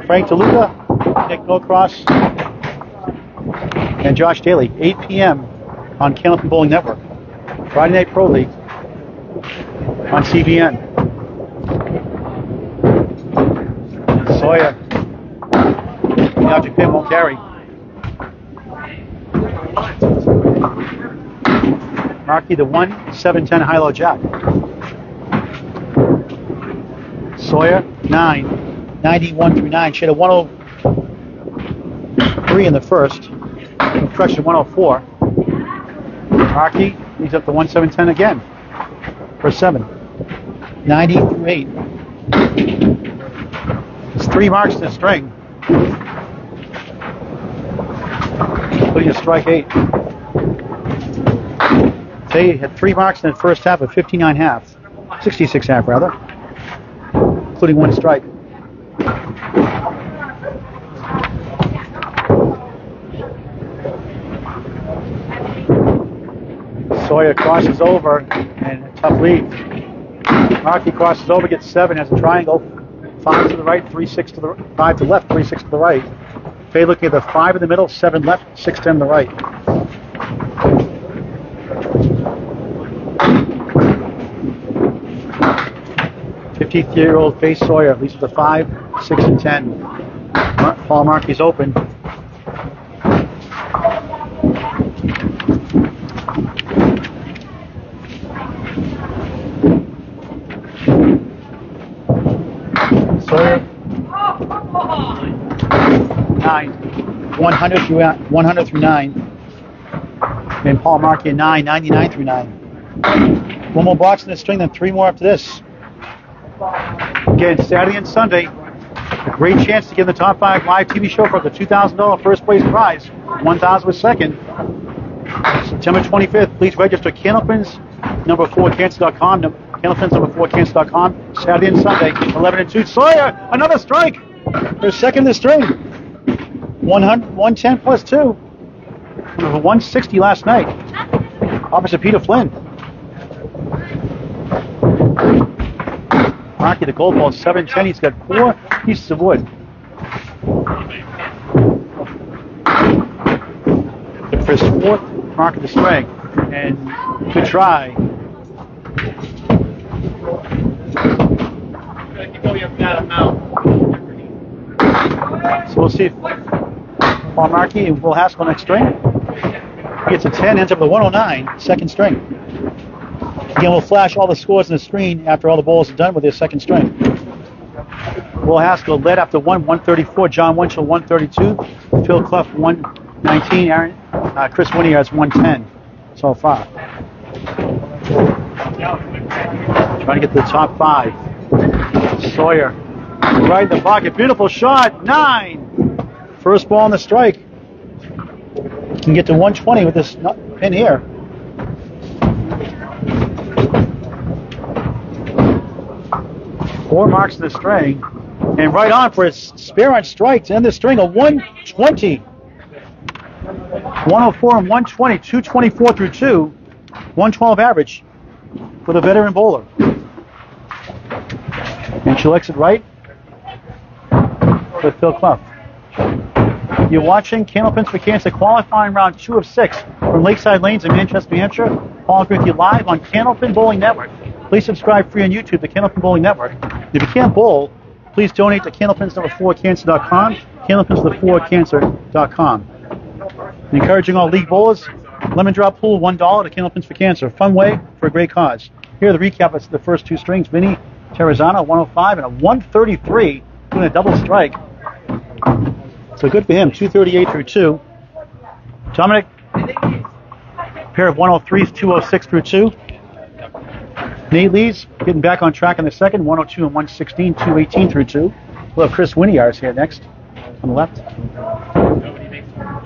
Frank DeLuca, Nick Norcross, and Josh Daly. 8 p.m. on Candlepin Bowling Network. Friday Night Pro League on CBN. Sawyer. The object pin won't carry. Markey the 1 7 10 high low jack. Sawyer 9 91 through 9. She had a 103 in the first. Correction 104. Markey he's up to 1 7 10 again for 7. 90 through 8. It's three marks to the string. Including a strike eight. They had three marks in the first half of 59 half. 66 half, rather. Including one strike. Sawyer crosses over and a tough lead. Markey crosses over, gets seven, has a triangle. Five to the right, three six to the five to the left, three six to the right. Fade looking at the five in the middle, seven left, six ten to the right. Fifty-year-old Faye Sawyer leads with a five, six, and ten. Paul Markey's open. 100 through 100 through nine. And Paul Markey at nine, 99 through nine. One more box in the string, then three more after this. Again, Saturday and Sunday, a great chance to get in the top five live TV show for the $2,000 first place prize. 1000 was second. September 25th, please register Candlepins, number 4 cancer.com, Candlepins, number 4 cancer.com, Saturday and Sunday, 11 and 2. Sawyer, another strike. They're second in the string. 100, 110 plus 2. It was a 160 last night. Officer Peter Flynn. Rocky, the gold ball, 710. He's got four pieces of wood. For his fourth mark of the string. And good try. So we'll see and Will Haskell next string. Gets a 10, ends up with a 109, second string. Again, we'll flash all the scores on the screen after all the bowls are done with their second string. Will Haskell led after 1, 134. John Winchell, 132. Phil Clough, 119. Aaron, uh, Chris Winnie has 110 so far. Trying to get to the top five. Sawyer, right in the pocket. Beautiful shot. Nine. First ball on the strike. Can get to 120 with this pin here. Four marks in the string. And right on for his spare on strike to end the string, a 120. 104 and 120, 224 through 2, 112 average for the veteran bowler. And she likes it right with Phil Clough. You're watching Candlepins for Cancer qualifying round two of six from Lakeside Lanes in Manchester, New Hampshire. Paul you live on Candlepin Bowling Network. Please subscribe free on YouTube to Candlepin Bowling Network. If you can't bowl, please donate to candlepins number 4 cancer.com, candlepins number 4 cancer.com. Encouraging all league bowlers, lemon drop pool $1 to Candlepins for Cancer. Fun way for a great cause. Here are the recap of the first two strings. Vinny Terrazzano, 105 and a 133, doing a double strike. So good for him, 238 through 2. Dominick, pair of 103s, 206 through 2. Nate Lees getting back on track in the second, 102 and 116, 218 through 2. We'll have Chris Winiarz here next on the left.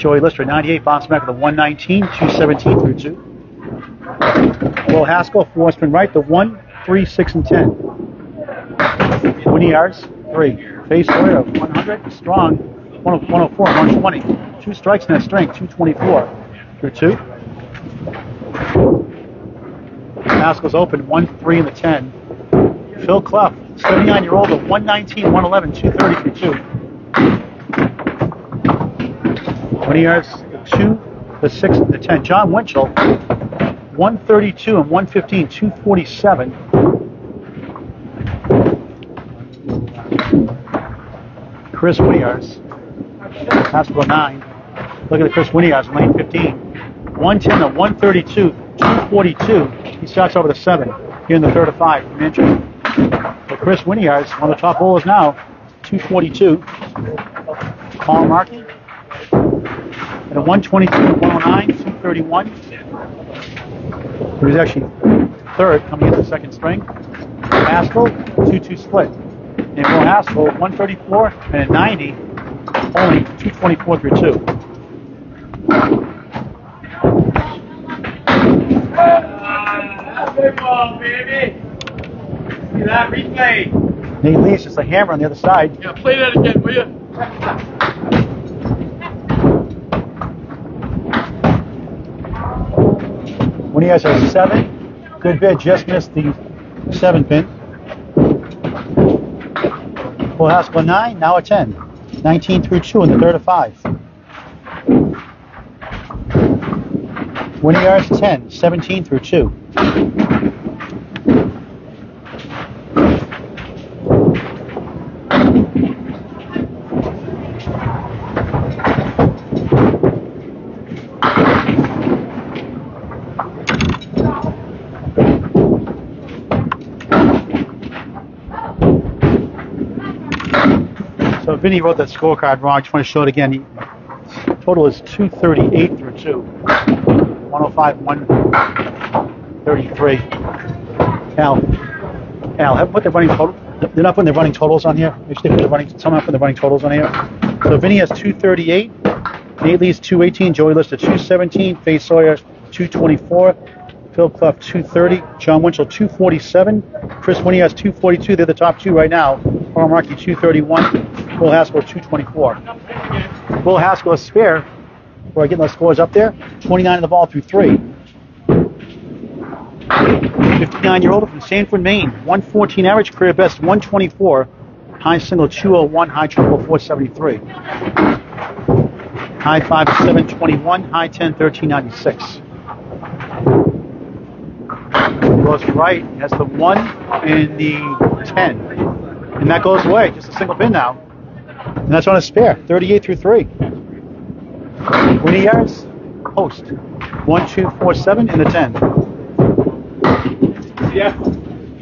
Joey Lister, 98, bouncing back with a 119, 217 through 2. Will Haskell, four spin right, the 1, 3, 6, and 10. Winiarz, 3. Faye Sawyer, 100, strong, 104, 120. Two strikes in that string, 224 through 2. Haskell's open, 1, 3, in the 10. Phil Clough, 79 year old, a 119, 111, 230 through 2. 20 yards, the 2, the 6, and the 10. John Winchell, 132 and 115, 247. Chris Winiarz, Haskell 9. Look at the Chris Winiarz, lane 15. 110 to 132, 242. He starts over the 7 here in the third of 5 from Manchester. But Chris Winiarz, one of the top bowlers now, 242. Paul Markey at a 122 to 109, 231. He was actually third coming into the second string. Haskell, 2-2 split. And Will Haskell, 134 and a 90, only 224 through 2. Good ball, baby. See that replay. Nate Lee's just a hammer on the other side. Yeah, play that again, will you? When he has a 7, good bid, just missed the 7 pin. Will Haskell, a 9, now a 10. 19 through 2 in the third of 5. Winiarz 10, 17 through 2. Vinny wrote that scorecard wrong. I Just want to show it again. Total is 238 through 2. 105, 133. Al, Al, have put the running total. They're not putting the running totals on here. They put the running. Someone put the running totals on here. So Vinny has 238. Nate Lees 218. Joey Lister 217. Faye Sawyer 224. Phil Clough 230. John Winchell 247. Chris Winnie has 242. They're the top two right now. Paul Markey 231. Will Haskell 224. Will Haskell is spare. Before I get those scores up there, 29 in the ball through three. 59 year old from Sanford, Maine. 114 average, career best 124. High single 201, high triple 473. High 5 721, high 10 1396. Goes right, has the 1 and the 10. And that goes away, just a single pin now. And that's on a spare, 38 through 3. Winiarz, post. 1, 2, 4, 7, and the 10. Yeah,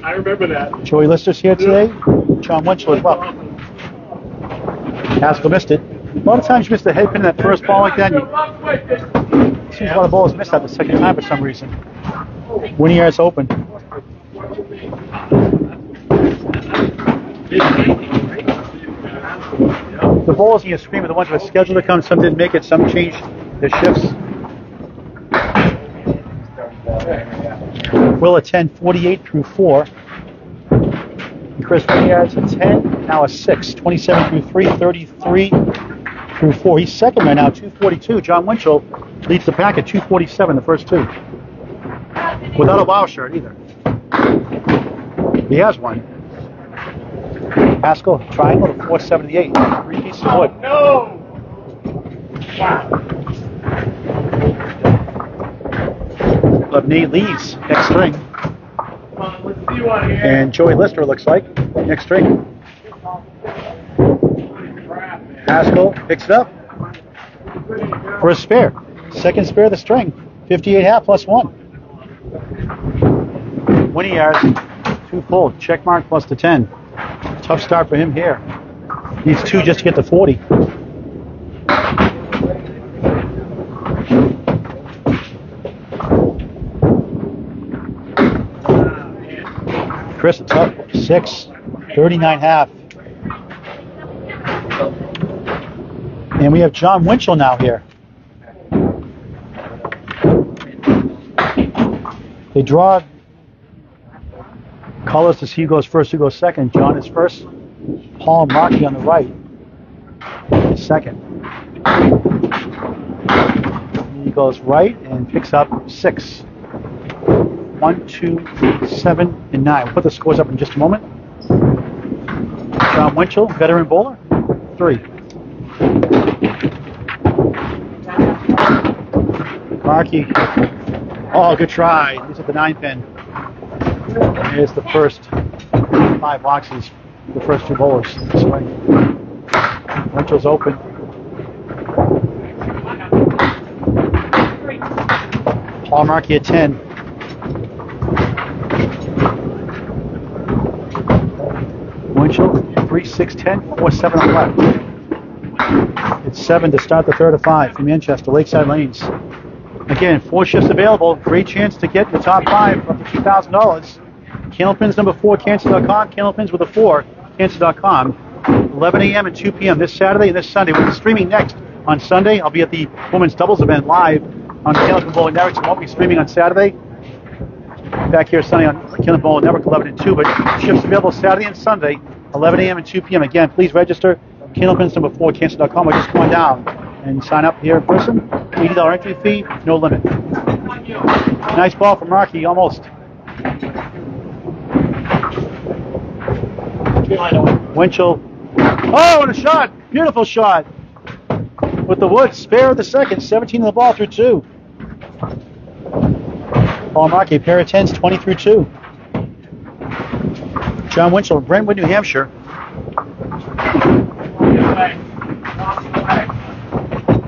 I remember that. Joey Lister's here today. John Winchell as well. Haskell missed it. A lot of times you miss the head pin in that first ball like that. You, seems a lot of balls missed that the second time for some reason. Winiarz open. The balls in your screen are the ones that are scheduled to come. Some didn't make it. Some changed their shifts. Will at 10, 48 through 4. And Chris Winiarz at 10, now a 6, 27 through 3, 33 through 4. He's second right now, 242. John Winchell leads the pack at 247, the first two. Without a wow shirt either. He has one. Haskell, triangle to 478. Three pieces of wood. No! Nate Lees next string. Come on, let's see one here. And Joey Lister looks like next string. Haskell picks it up for a spare. Second spare of the string. 58 half plus one. Winiarz, two full. Check mark plus the 10. Tough start for him here. Needs two just to get to 40. Chris, it's up. Six. 39 half. And we have John Winchell now here. They draw to see who goes first, who goes second. John is first. Paul Markey on the right is second. He goes right and picks up six. One, two, seven, and nine. We'll put the scores up in just a moment. John Winchell, veteran bowler, three. Markey. Oh, good try. He's at the ninth pin. Here's the first five boxes, the first two bowlers. Winchell's open. Paul Markey at 10. Winchell, 3, 6, 10, 4, 7 on left. It's 7 to start the third of 5 from Manchester, Lakeside Lanes. Again, four shifts available. Great chance to get the top five up to $2,000. Candlepins number 4, cancer.com. Candlepins with a 4, cancer.com. 11 a.m. and 2 p.m. this Saturday and this Sunday. We'll be streaming next on Sunday. I'll be at the women's doubles event live on Candlepin Bowling Network. I won't be streaming on Saturday. Back here Sunday on Candlepin Bowling Network 11 and 2. But shifts available Saturday and Sunday, 11 a.m. and 2 p.m. Again, please register. Candlepins number 4, cancer.com. Or just on down and sign up here in person. $80 entry fee, no limit. Nice ball from Markey, almost. Winchell. Oh, and a shot! Beautiful shot! With the wood, spare of the second, 17 in the ball through two. Paul Markey, pair of tens, 20 through two. John Winchell, Brentwood, New Hampshire.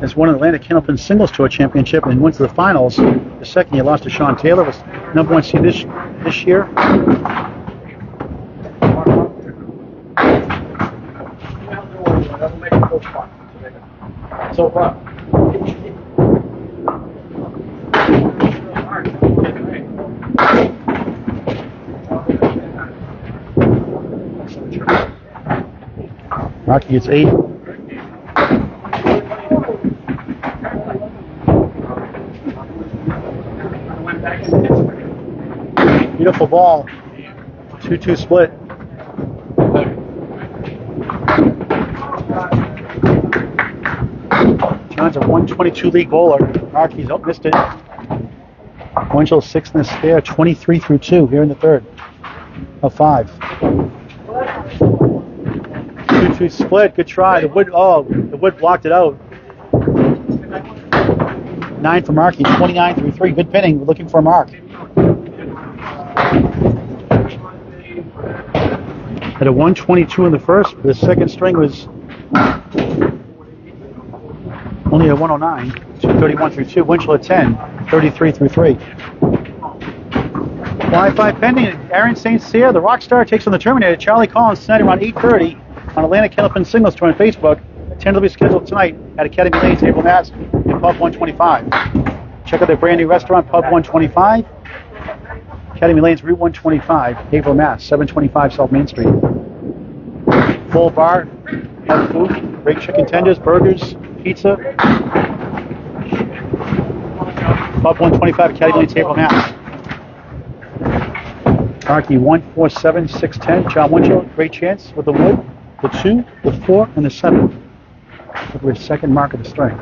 Has won an Atlantic Candlepin Singles Tour Championship and went to the finals. The second year lost to Sean Taylor, was number one seed this this year. So far. Rocky gets eight. Beautiful ball. 2 2 split. John's a 122 league bowler. Rocky's up, oh, missed it. Winchell six in the spare, 23 through 2 here in the third of five. 2 2 split, good try. The wood, oh, the wood blocked it out. Nine for Markey, 29 through 3. Good pinning, looking for a mark. At a 122 in the first, the second string was only a 109. 231 through 2. Winchell at 10. 33 through 3. Wi-Fi pending. Aaron St. Cyr, the rock star, takes on the Terminator. Charlie Collins tonight around 8.30 on Atlantic Candlepin Singles Tour on Facebook. Tentatively scheduled tonight at Academy Lanes, Haverhill Mass in Pub 125. Check out their brand new restaurant, Pub 125. Academy Lanes, Route 125, Haverhill Mass, 725 South Main Street. Full bar, have food, great chicken tenders, burgers, pizza. Pub 125, Academy Lanes, Haverhill Mass. Markey 147, 610. John Winchell, great chance with the wood, the two, the four, and the seven. For his second mark of the string.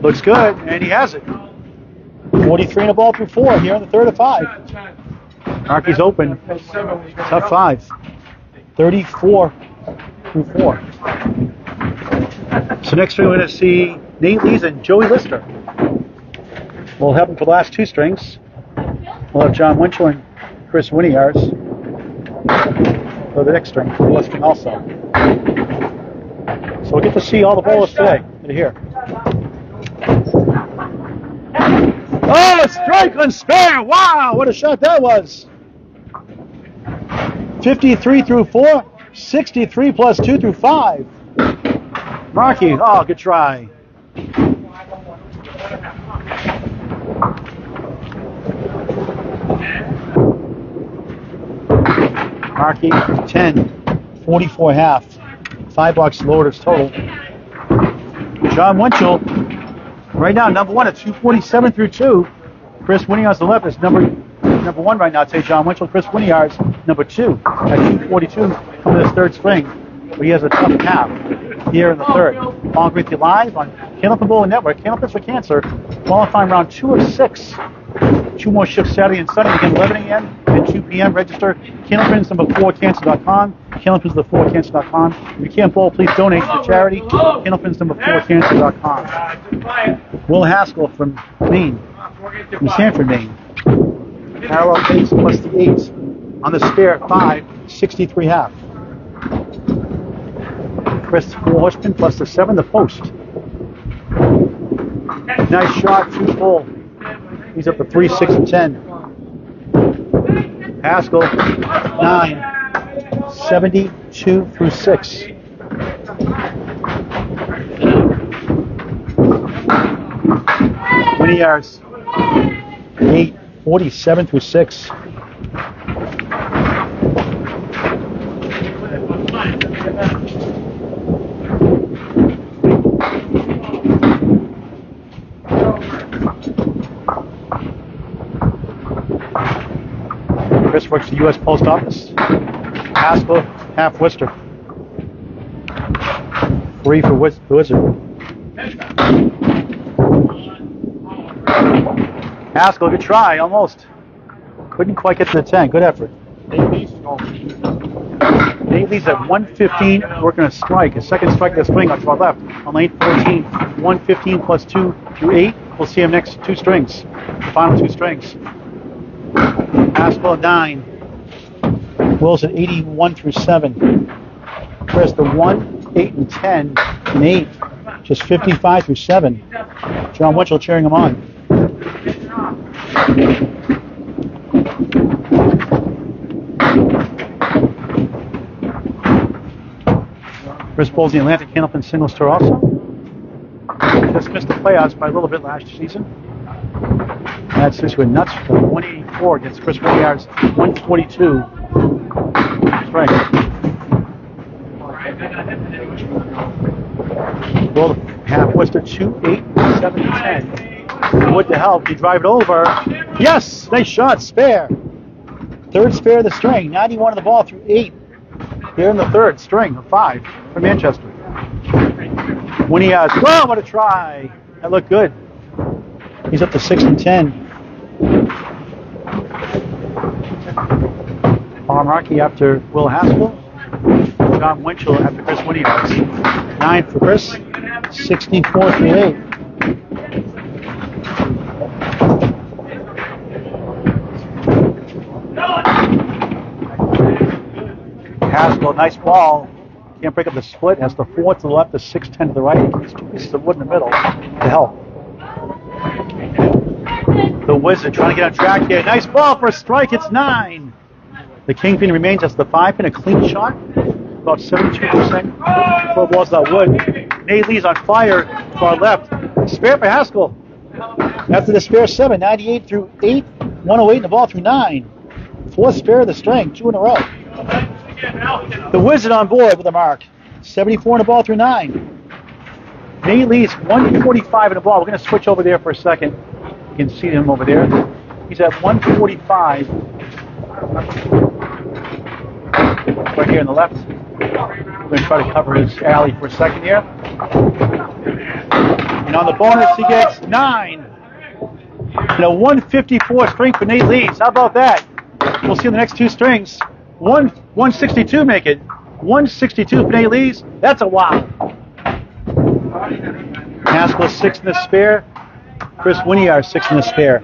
Looks good, and he has it. 43 in a ball through four here on the third of five. Markey's open. Tough five. 34 through four. So next we're going to see Nate Lees and Joey Lister. We'll have them for the last two strings. We'll have John Winchell and Chris Winiarz for the next string, for the last string also. So we'll get to see all the bowlers today. Here. Oh, strike on spare! Wow, what a shot that was! 53 through 4, 63 plus 2 through 5. Markey, oh, good try. Markey, 10, 44 half. Five bucks its total. John Winchell, right now, number one at 247 through 2. Chris Winiarz the left is number number one right now. Say John Winchell. Chris Winiarz number two at 242 coming this third string. But he has a tough half here in the third. Long with you live on Candlepin Bowling Network. Candlepins for Cancer. Qualifying round two of six. Two more shifts Saturday and Sunday again 11 a.m. and 2 p.m. Register Candlepins number 4cancer.com. Candlepins number 4cancer.com. If you can't bowl, please donate to the charity. Candlepins number 4cancer.com. Will Haskell from Maine, from Sanford, Maine. Parallel pace plus the eight on the spare five, 63 half. Chris horseman plus the seven, the post. Nice shot, two full. He's up to three, six, and ten. Haskell, nine, 72 through six. Twenty yards. Eight, 47 through six. Chris works the U.S. Post Office. Haskell, half Worcester. Three for Wiz- Wizard. Haskell, good try, almost. Couldn't quite get to the 10. Good effort. Leads at 115, working a strike. His second strike the swing on to our left. On lane 14, 115 plus 2 through 8. We'll see him next two strings. The final two strings. At 9. Wilson 81 through 7. Chris, the 1, 8, and 10, and 8. Just 55 through 7. John Winchell cheering him on. Chris bowls the Atlantic Candlepin singles tour also. Just missed the playoffs by a little bit last season. That's just with nuts for 184 against Chris Williams, 142 strength. Well, half Worcester 2, 8, 7, 10. Wood to help. You drive it over. Yes! Nice shot. Spare. Third spare of the string. 91 of the ball through 8. Here in the third string of 5 for Manchester. When he has, well, what a try. That looked good. He's up to 6 and 10. Paul Markey after Will Haskell. John Winchell after Chris Winiarz. Nine for Chris, 64 through 8. Haskell, nice ball. Can't break up the split. Has the four to the left, the 6'10 to the right. Two pieces of wood in the middle to help. The Wizard trying to get on track here. Nice ball for a strike. It's nine. The Kingpin remains as the five pin, a clean shot. About 72% for balls that wood. Nate Lee's on fire. Far left. Spare for Haskell. After the spare seven, 98 through 8, 108 in the ball through 9. Fourth spare of the string, two in a row. The Wizard on board with a mark. 74 in the ball through 9. Nate Lees 145 in the ball. We're going to switch over there for a second. You can see him over there. He's at 145. Right here on the left. We're going to try to cover his alley for a second here. And on the bonus, he gets 9. And a 154 string for Nate Lees. How about that? We'll see in the next two strings. One 162 make it. 162 for Nate Lees. That's a wow. Haskell six in the spare. Chris Winiarz six in the spare.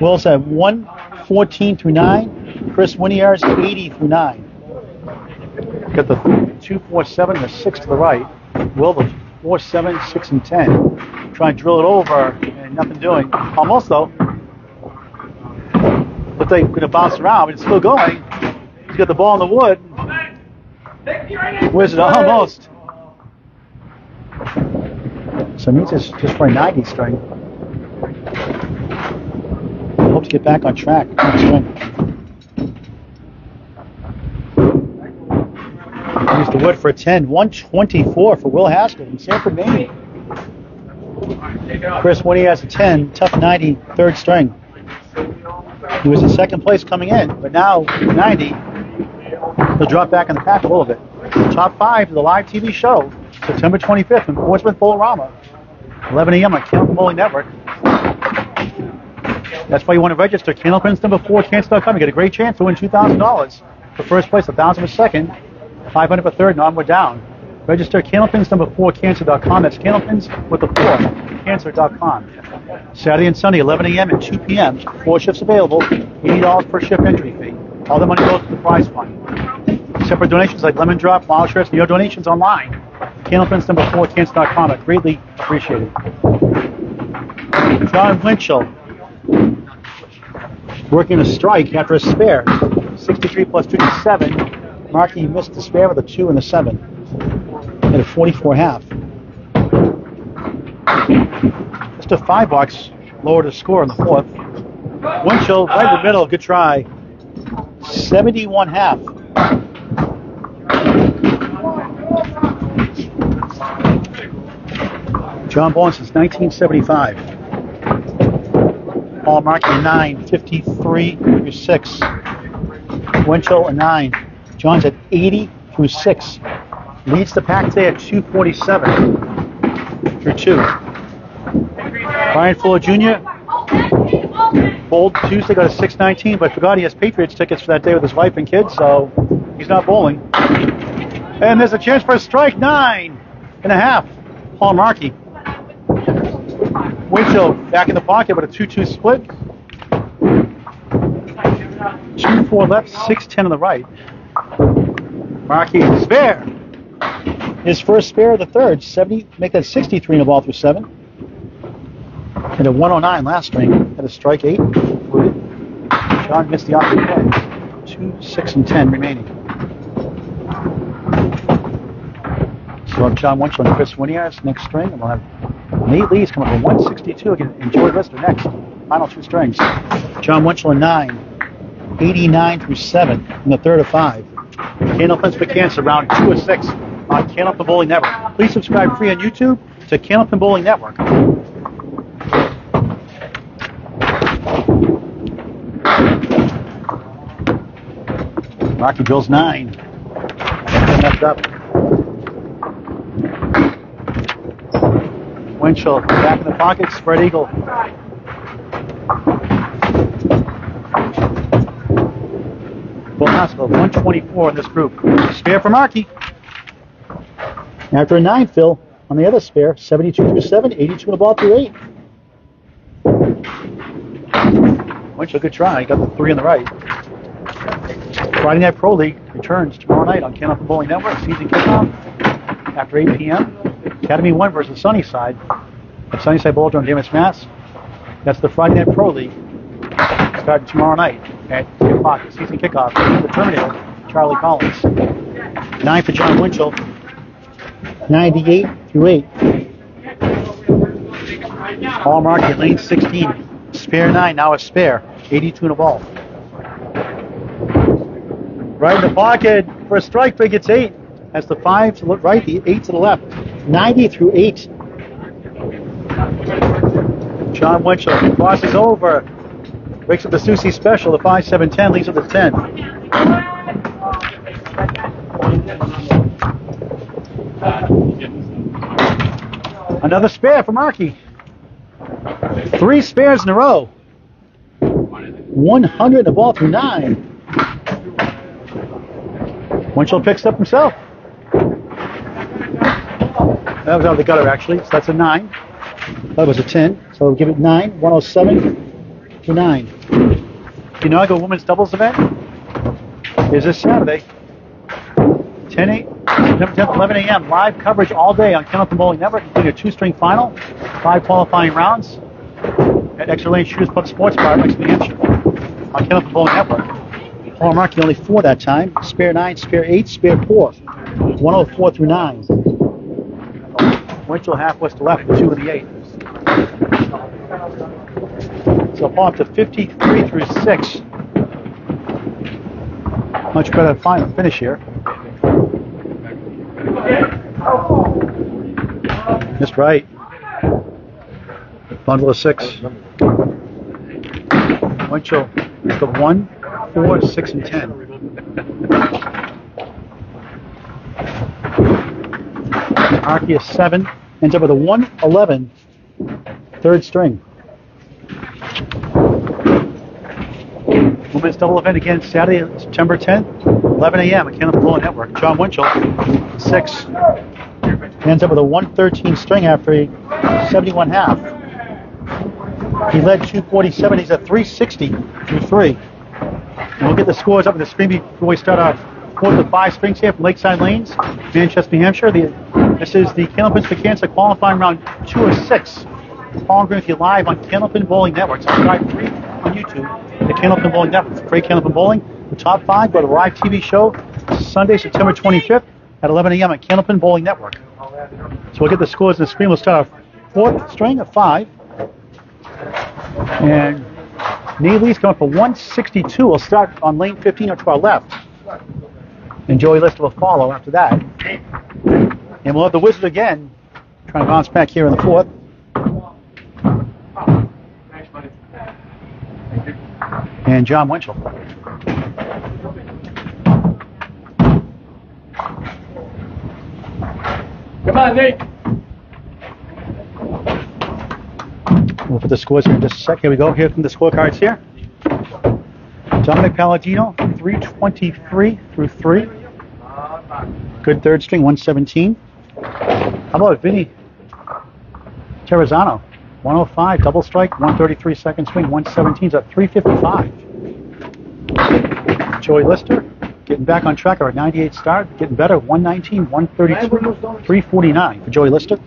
Will's at 114 through 9. Chris Winiarz 80 through 9. Got the 247, the 6 to the right. Will the 4, 7, 6, and 10. Try and drill it over, and nothing doing. Almost, though. Looks like going to bounce around, but it's still going. He's got the ball in the wood. Where's it? Almost. So means it's just for a 90 string. Hope to get back on track next. Use the wood for a 10. 124 for Will Haskell from Sanford, Maine. Chris, when he has a 10, tough 90, third string. He was in second place coming in, but now 90, he'll drop back in the pack a little bit. Top five of the live TV show, September 25th in Portsmouth Bolorama, 11 a.m. on Candlepin Bowling Network. That's why you want to register. Candlepin's number four, chance.com. You get a great chance to win $2,000 for first place, 1000 for second, 500 for third, and onward down. Register Candlepins number four, cancer.com. That's Candlepins with the four, cancer.com. Saturday and Sunday, 11 a.m. and 2 p.m. Four shifts available, $80 per shift entry fee. All the money goes to the prize fund. Separate donations like lemon drop, mile shirts, and your donations online. Candlepins number four, cancer.com. I greatly appreciate it. John Winchell working a strike after a spare. 63 plus 2 is 7. Markey missed the spare with a 2 and a 7. At a 44 half. Just a 5 bucks lowered the score in the fourth. Winchell right in the middle. Good try. 71 half. John Bowen since 1975. Paul Markey a 9, 53 through 6. Winchell a 9. John's at 80 through 6. Leads the pack today at 247 through 2. Brian Fuller Jr. bowled Tuesday, got a 619, but forgot he has Patriots tickets for that day with his wife and kids, so he's not bowling. And there's a chance for a strike, nine and a half. Paul Markey. Winchell back in the pocket with a 2-2 split. 2-4 left, 6-10 on the right. Markey spare. His first spare of the third. 70, make that 63 in the ball through seven. And a 109 last string. At a strike eight. John missed the opposite play. Two, six, and ten remaining. So John Winchell and Chris Winiarz next string, and we'll have Nate Lee's coming from 162 again, and Joey Lister next. Final two strings. Jon Winchell in 9, 89 through 7 in the third of 5. Candlepin for Cancer, round 2 of 6 on Candlepin Bowling Network. Please subscribe free on YouTube to Candlepin Bowling Network. Rocky Bill's 9. Messed up. Winchell back in the pocket, spread eagle. Well, Haskell, 124 in this group. Spare for Markey. After a 9, Phil, on the other spare, 72 through 7, 82 in the ball through 8. Winchell, good try. He got the 3 on the right. Friday Night Pro League returns tomorrow night on Candlepin Bowling Network. Season kickoff after 8 p.m. Academy 1 versus Sunnyside at Sunnyside in Danvers, Mass. That's the Friday Night Pro League starting tomorrow night at 8 o'clock. The Season kickoff. The Terminator, Charlie Collins. 9 for Jon Winchell. 98 through 8. Paul Markey at lane 16. Spare 9, now a spare. 82 in a ball. Right in the pocket for a strike break, it's 8. That's the 5 to the right, the 8 to the left. 90 through 8. Jon Winchell crosses over. Breaks up the Susie special, the 5 7 10, leaves with the 10. Another spare for Markey. Three spares in a row. 100 the ball through 9. Winchell picks up himself. That was out of the gutter, actually. So that's a 9. That was a 10. So we'll give it 9. 107 to 9. You know, I go women's doubles event is this Saturday. 10 8, September 10th, 11 a.m. Live coverage all day on Candlepin Bowling Network, including a two-string final, five qualifying rounds at Extra Lane Shoes Club Sports Bar, Lexington, New Hampshire, on Candlepin Bowling Network. Paul Markey only four that time. Spare nine, spare eight, spare four. 104 through nine. Winchell half west to left, two of the eight. So up to 53 through six. Much better final finish here. Just right. Bundle of six. Winchell the one, four, six, and ten. Is seven, ends up with a 111 third string. Women's double event again Saturday, September 10th, 11 a.m. at Bowling Network. Jon Winchell, six, ends up with a 113 string after a 71 half. He led 247. He's at 360 through three. And we'll get the scores up in the screen before we start our fourth of five strings here from Lakeside Lanes, Manchester, New Hampshire. The, this is the Candlepin for Cancer qualifying round two of six. Paul you live on Candlepin Bowling Network. Subscribe free on YouTube. The Candlepin Bowling Network. For Great Candlepin Bowling. The top five go to the live TV show Sunday, September 25th at 11 a.m. at Candlepin Bowling Network. So we'll get the scores in the screen. We'll start our fourth string of five. And Neely's coming for 162. We'll start on lane 15 or to our left. And Joey Lister will follow after that. And we'll have the Wizard again, trying to bounce back here in the fourth. And Jon Winchell. Come on, Nate. We'll put the scores here in just a sec. Here we go. Here from the scorecards here. Dominick Paladino, 323 through 3. Good third string, 117. How about Vinnie Terrazzano? 105, double strike, 133 second swing, 117 is at 355. Joey Lister, getting back on track, our 98 start, getting better, 119, 132, 349 for Joey Lister.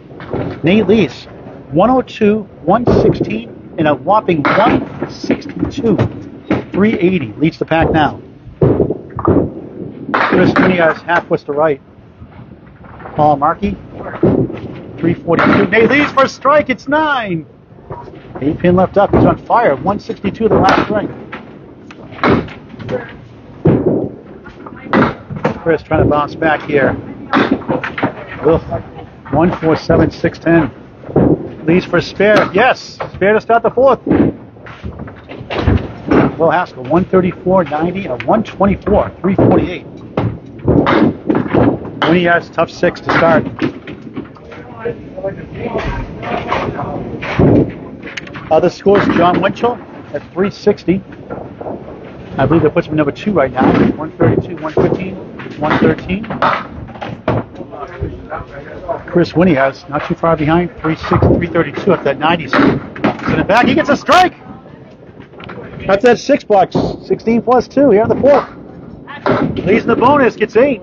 Nate Lees, 102, 116, and a whopping 162, 380 leads the pack now. Chris Munoz half west to right. Paul Markey, 342. Nate leads for strike. It's nine. Eight pin left up. He's on fire. 162 the last string. Chris trying to bounce back here. Ugh. 147, 610. Leads for spare. Yes. Spare to start the fourth. Will Haskell, 134, 90, and a 124, 348. He has tough six to start. Other scores, Jon Winchell at 360. I believe that puts him number two right now. 132, 115, 113. Chris Winiarz not too far behind, 36, 332 at that 90. So in the back, he gets a strike. That's that six bucks. 16 plus two here in the fourth. Leads in the bonus, gets eight.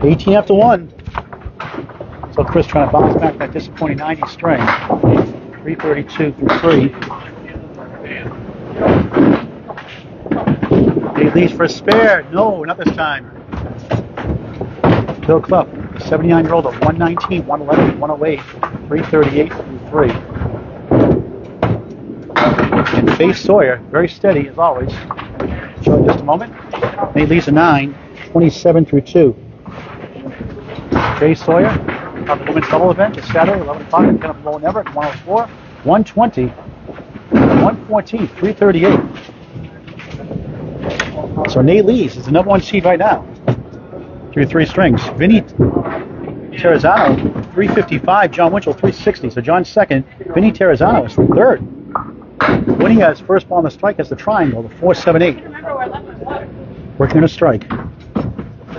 18 after one. So Chris trying to bounce back that disappointing 90 string. 332 through three. He leads for a spare. No, not this time. Phil Clough, 79 year old of 119, 111, 108, 338 through three. And Faye Sawyer, very steady as always. Show in just a moment. He leads a 9, 27 through 2. Faye Sawyer, of the women's double event, is Saturday, 11 o'clock at Kenneth Low Everett, 104, 120, 114, 338. So Nate Lees is the number one seed right now. Through three strings. Vinnie Terrazzano, 355. Jon Winchell, 360. So Jon's second. Vinnie Terrazzano is third. Winiarz first ball on the strike has the triangle, the 478. Working on a strike.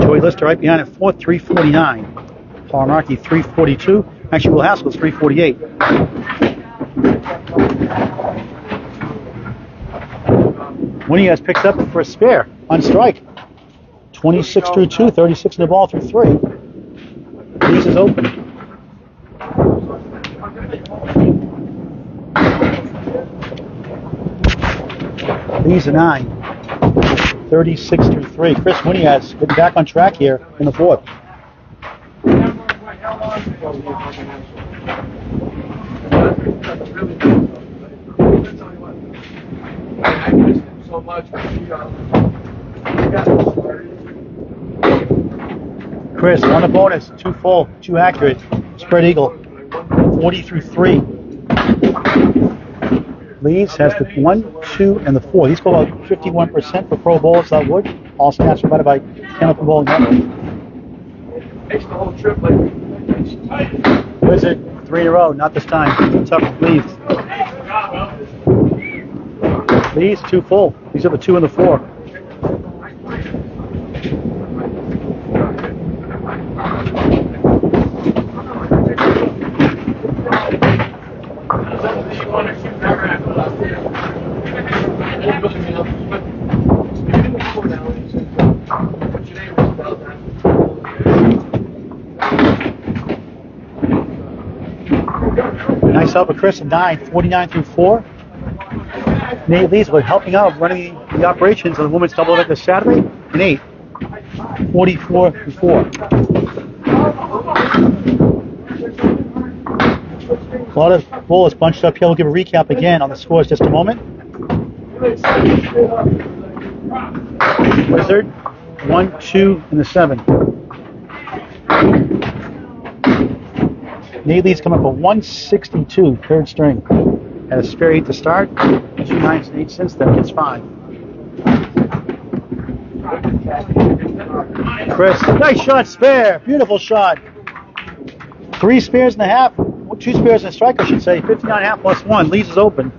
Joey Lister right behind at fourth, 349. Paul Markey, 342. Actually, Will Haskell's 348. Winiarz picked up for a spare on strike. 26 through 2, 36 in the ball through 3. Lees is open. These are 9. 36 through 3. Chris Winiarz getting back on track here in the fourth. Chris, on the bonus, two full, two accurate. Spread eagle, 40 through 3. Lees has the 1, 2, and the 4. He's got about 51% for pro bowls, that would. All stats provided by Chemical Bowling Network. Makes the whole trip like. Wizard, three in a row, not this time. Tough Lees. Lees, two full. These are the 2 and the 4. Nice help of Chris at 9, 49 through 4. Nate Lees was helping out running the operations of the women's double event this Saturday. And 8, 44 through 4. A lot of bowlers bunched up here. We'll give a recap again on the scores just a moment. Wizard, 1, 2, and the 7. Nate Lee's coming up at 162, third string. Had a spare 8 to start, two nines and 8 since then, gets 5. Chris, nice shot, spare. Beautiful shot. Three spares and a half. Two spares and a strike, I should say. 59 and a half plus one. Leads is open.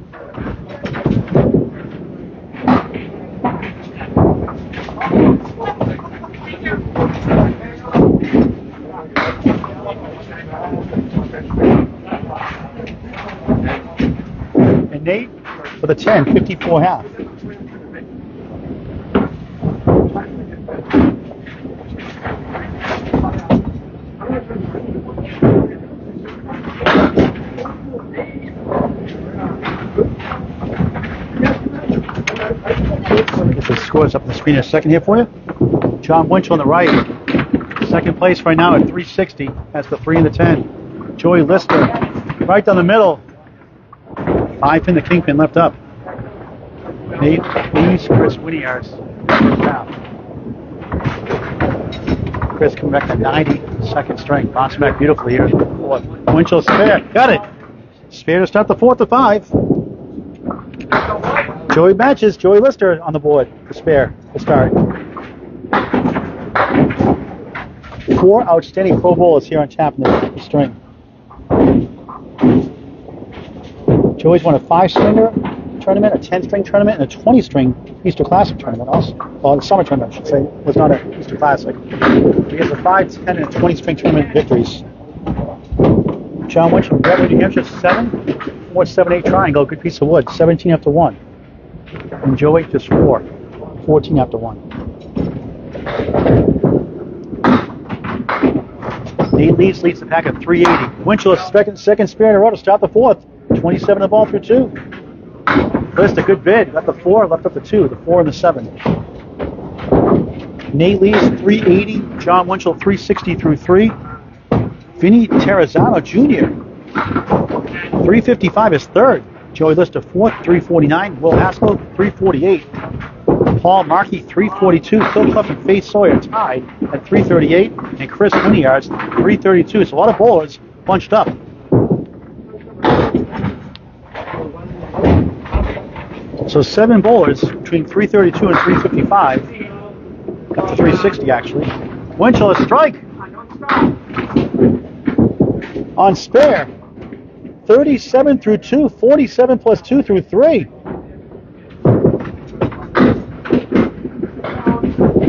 And Nate for the 10, 54 half. The scores up on the screen in a second here for you. Jon Winchell on the right. Second place right now at 360. That's the 3 and the 10. Joey Lister, right down the middle. Five pin the kingpin left up. Nate Lees, Chris Winiarz, first. Chris coming back to 90, second string. Bouncing back beautifully here. Winchell spare. Got it. Spare to start the fourth to five. Joey matches. Joey Lister on the board for spare to start. Four outstanding Pro Bowlers here on tap in the string. Joey's won a five stringer tournament, a 10 string tournament, and a 20 string Easter Classic tournament also. Well, the summer tournament, I should say, was not an Easter Classic. He has a 5, 10, and a 20 string tournament victories. John Winch from Beverly, New Hampshire, 7, 4, 7, 8 triangle, good piece of wood, 17 after 1. And Joey just 4, 14 after 1. Nate Lees leads the pack at 380. Winchell second, second spare in a row to start the fourth. 27 the ball through two. List a good bid. Got the four, left up the two, the four and the seven. Nate Lees 380, Jon Winchell 360 through three. Vinnie Terrazzano Jr. 355 is third. Joey Lister fourth, 349. Will Haskell 348. Paul Markey 342. Phil Clough and Faye Sawyer tied at 338. And Chris Winiarz 332. So a lot of bowlers bunched up. So seven bowlers between 332 and 355. Up to 360 actually. Winchell a strike. On spare. 37 through 2, 47 plus 2 through 3.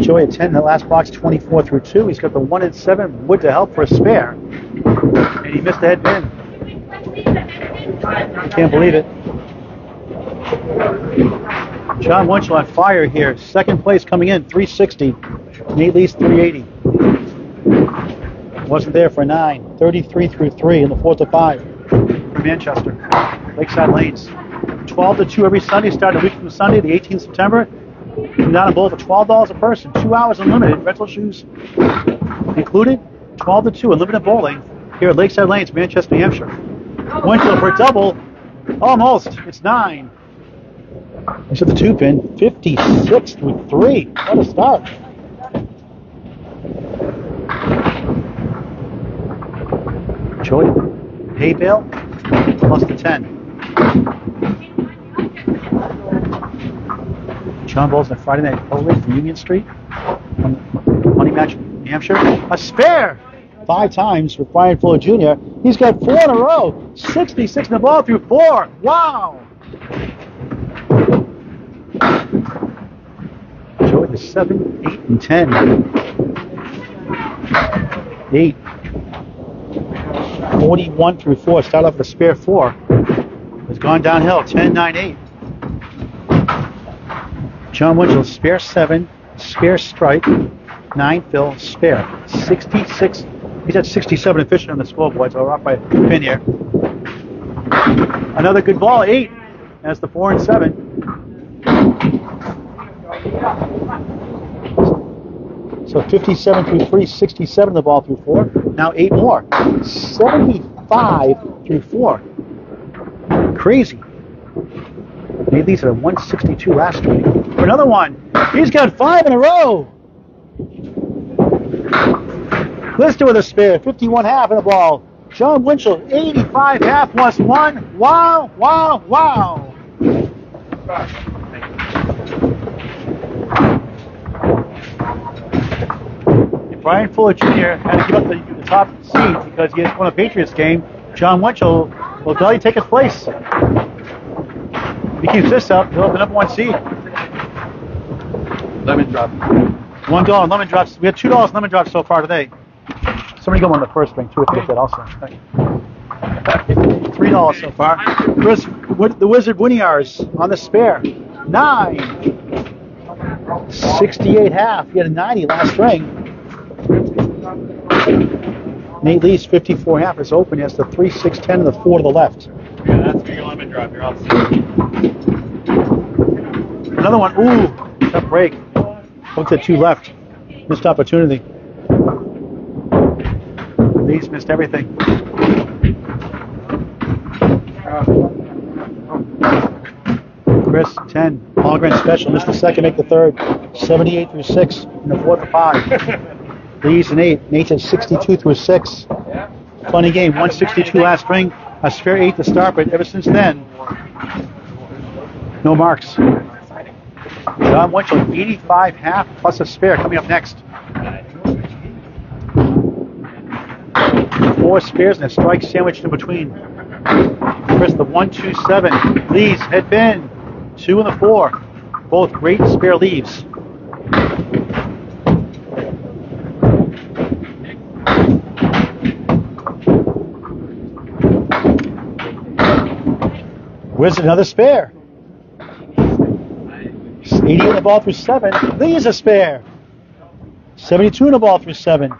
Joey at 10 in the last box, 24 through 2. He's got the 1 and 7 wood to help for a spare. And he missed the head pin. I Can't believe it. Jon Winchell on fire here. Second place coming in, 360. Nate Lees, 380. Wasn't there for 9. 33 through 3 in the 4th to 5 from Manchester. Lakeside Lanes. 12 to 2 every Sunday, starting a week from Sunday, the 18th of September. Down and bowl for $12 a person. Two hours unlimited. Rental shoes included. 12 to 2, unlimited bowling here at Lakeside Lanes, Manchester, New Hampshire. Winchell for a double. Almost. It's 9. He's at the two pin. 56 through 3. What a start. Joey. Hay bale. Plus the 10. John Bowles on Friday night bowling from Union Street. on Money Match, New Hampshire. A spare! Five times for Brian Fuller Jr. He's got four in a row. 66 in the ball through four. Wow! Joey the seven, eight, and ten. Eight. 41 through four. Start off with a spare four. It's gone downhill. 10, 9, 8. Jon Winchell, spare seven, spare strike, nine fill, spare. 66. He's at 67 efficient on the scoreboard, so we're off by a pin here. Another good ball, eight. That's the four and seven. So 57 through 3, 67 the ball through 4. Now 8 more. 75 through 4. Crazy. Made these at a 162 last week. For another one. He's got 5 in a row. Lister with a spare. 51 half in the ball. Jon Winchell, 85 half plus 1. Wow, wow, wow. Brian Fuller Jr. had to give up the, the top seat because he has won a Patriots game. Jon Winchell will probably take his place. If he keeps this up, he'll have the number one seed. Lemon drop. One dollar lemon drops. We had two dollars lemon drops so far today. Somebody go on the first ring too if you get that also. Three dollars so far. Chris, the Wizard Winiarz on the spare. Nine. 68 half. He had a 90 last ring. Nate Lee's 54 half is open. He has the 3, 6, 10, and the 4 to the left. Yeah, that's for your lemon drop. You're all set. Another one. Ooh, tough break. Looked at two left. Missed opportunity. Lee's missed everything. Chris, 10. Palmgren special. Missed the second, make the third. 78 through 6 in the fourth of 5. Lee's an 8. Nate's at 62 through 6. Funny game. 162 last spring. A spare 8 to start, but ever since then, no marks. Jon Winchell, 85 half plus a spare coming up next. Four spares and a strike sandwiched in between. Chris, the one, two, seven. Leaves, head bend. Two and the four. Both great spare leaves. Wizard, another spare. 80 in the ball through seven. Leaves a spare. 72 in the ball through seven.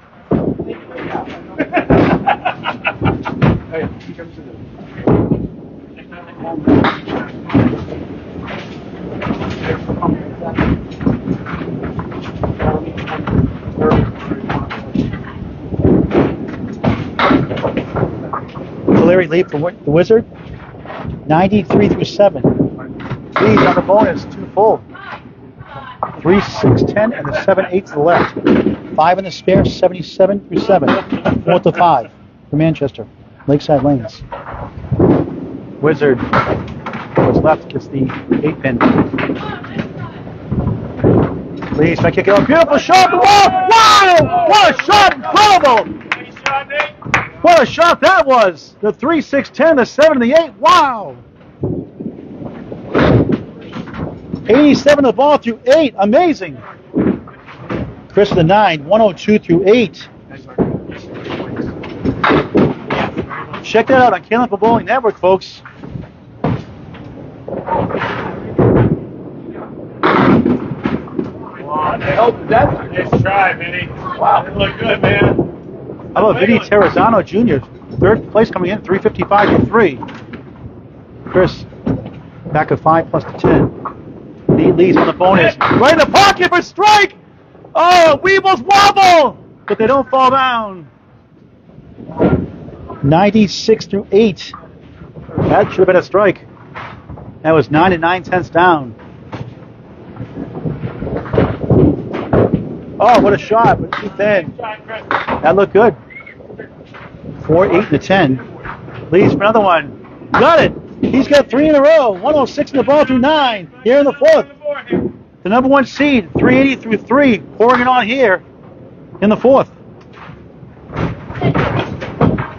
Larry Lee for the Wizard. 93 through 7. Lead on the bonus, two full. 3, 6, 10, and the 7, 8 to the left. 5 in the spare, 77 through 7. 4 to 5 for Manchester. Lakeside Lanes. Wizard goes left, gets the 8 pin. Trying to kick it up. Beautiful shot. Wow! wow! What a shot! Incredible! What a shot that was! The 3, 6, 10, the 7, and the 8. Wow! 87 the ball through 8. Amazing. Chris the 9, 102 through 8. Check that out on Candlepin Bowling Network, folks. I hope that's a nice try, Vinny. Wow, it looked good, man. How about Vinnie Terrazzano Jr., third place coming in, 355 to 3. Chris, back of 5 plus the 10. Lee leads on the bonus. Right in the pocket for strike! Oh, Weebles wobble! But they don't fall down. 96 through 8. That should have been a strike. That was 9 and 9 tenths down. Oh, what a shot, but too thin. That looked good. 4, 8, and a 10. Leads for another one. Got it. He's got three in a row. 106 in the ball through 9. Here in the fourth. The number one seed, 380 through 3, pouring it on here in the fourth.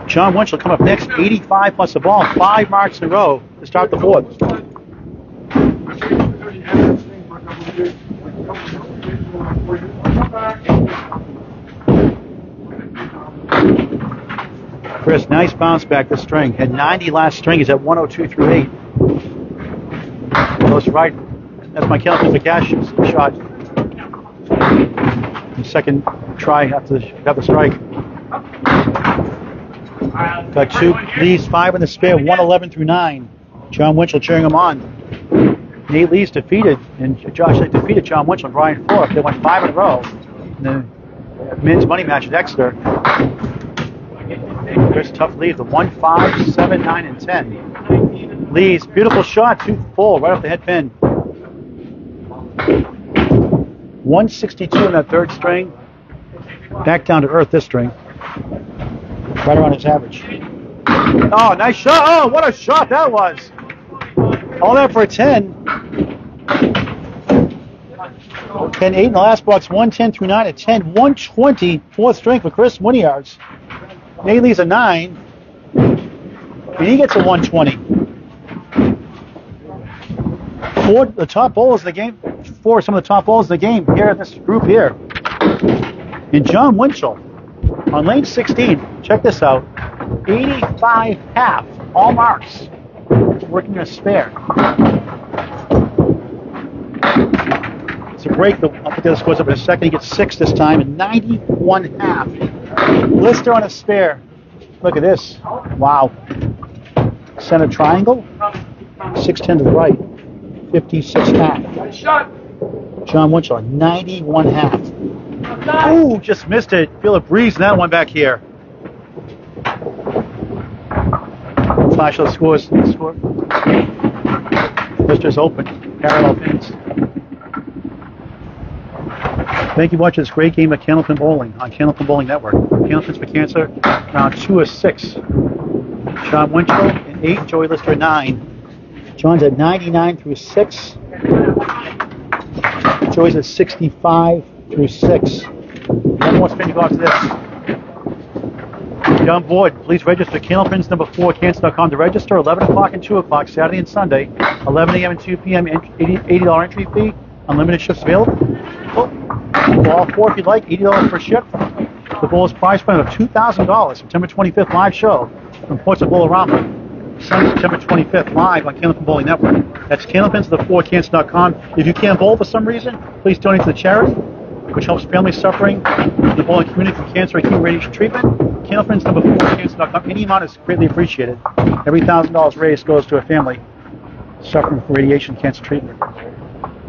Jon Winchell come up next, 85 plus the ball, five marks in a row to start the fourth. Chris, nice bounce back this string. Had 90 last string. He's at 102 through 8. Close right. That's my Kalimpah the cash shot. Second try after the, got the strike. Got two Lee's five in the spare, 111 through 9. Jon Winchell cheering him on. Nate Lee's defeated, and Josh Lake defeated Jon Winchell and Brian Fourth. They went five in a row in the men's money match at Exeter. There's tough lead. The 1, 5, 7, 9, and 10. Lee's beautiful shot, two full, right off the head pin. 162 in that third string. Back down to earth this string. Right around his average. Oh, nice shot. Oh, what a shot that was. All that for a 10. 10 8 in the last box, 110 through 9 at 10, 120 fourth string for Chris Winiarz. Naley's a 9, and he gets a 120. Four, the top bowlers of the game, four some of the top bowlers of the game here in this group here. And Jon Winchell on lane 16, check this out, 85 half, all marks, working a spare. It's a break. The scores up in a second. He gets six this time and 91 half. Lister on a spare. Look at this. Wow. Center triangle. 610 to the right. 56 half. Jon Winchell, 91 half. Ooh, just missed it. Feel a breeze in that one back here. Those scores. Score. Lister's open. Parallel pins. Thank you for watching this great game of Candlepin Bowling on Candlepin Bowling Network. Candlepins for Cancer, round two of six. Sean Winchell at eight, Joey Lister nine. John's at 99 through six. Joey's at 65 through six. One more spin to go after this. On board. Please register. Candlepins number four, cancer.com to register. 11 o'clock and 2 o'clock, Saturday and Sunday. 11 a.m. and 2 p.m. $80 $80 entry fee. Unlimited shifts available. For all four if you'd like, $80 per shift. The Bulls prize fund of $2,000. September 25th live show from Portsmouth Bowl-O-Rama. Sunday, September 25th, live on Candlepin Bowling Network. That's candlepins the 4 cancer.com. If you can't bowl for some reason, please donate to the charity, which helps families suffering in the bowling community from cancer and chemo radiation treatment. Candlepins number 4 cancer.com. Any amount is greatly appreciated. Every $1,000 raised goes to a family suffering from radiation cancer treatment,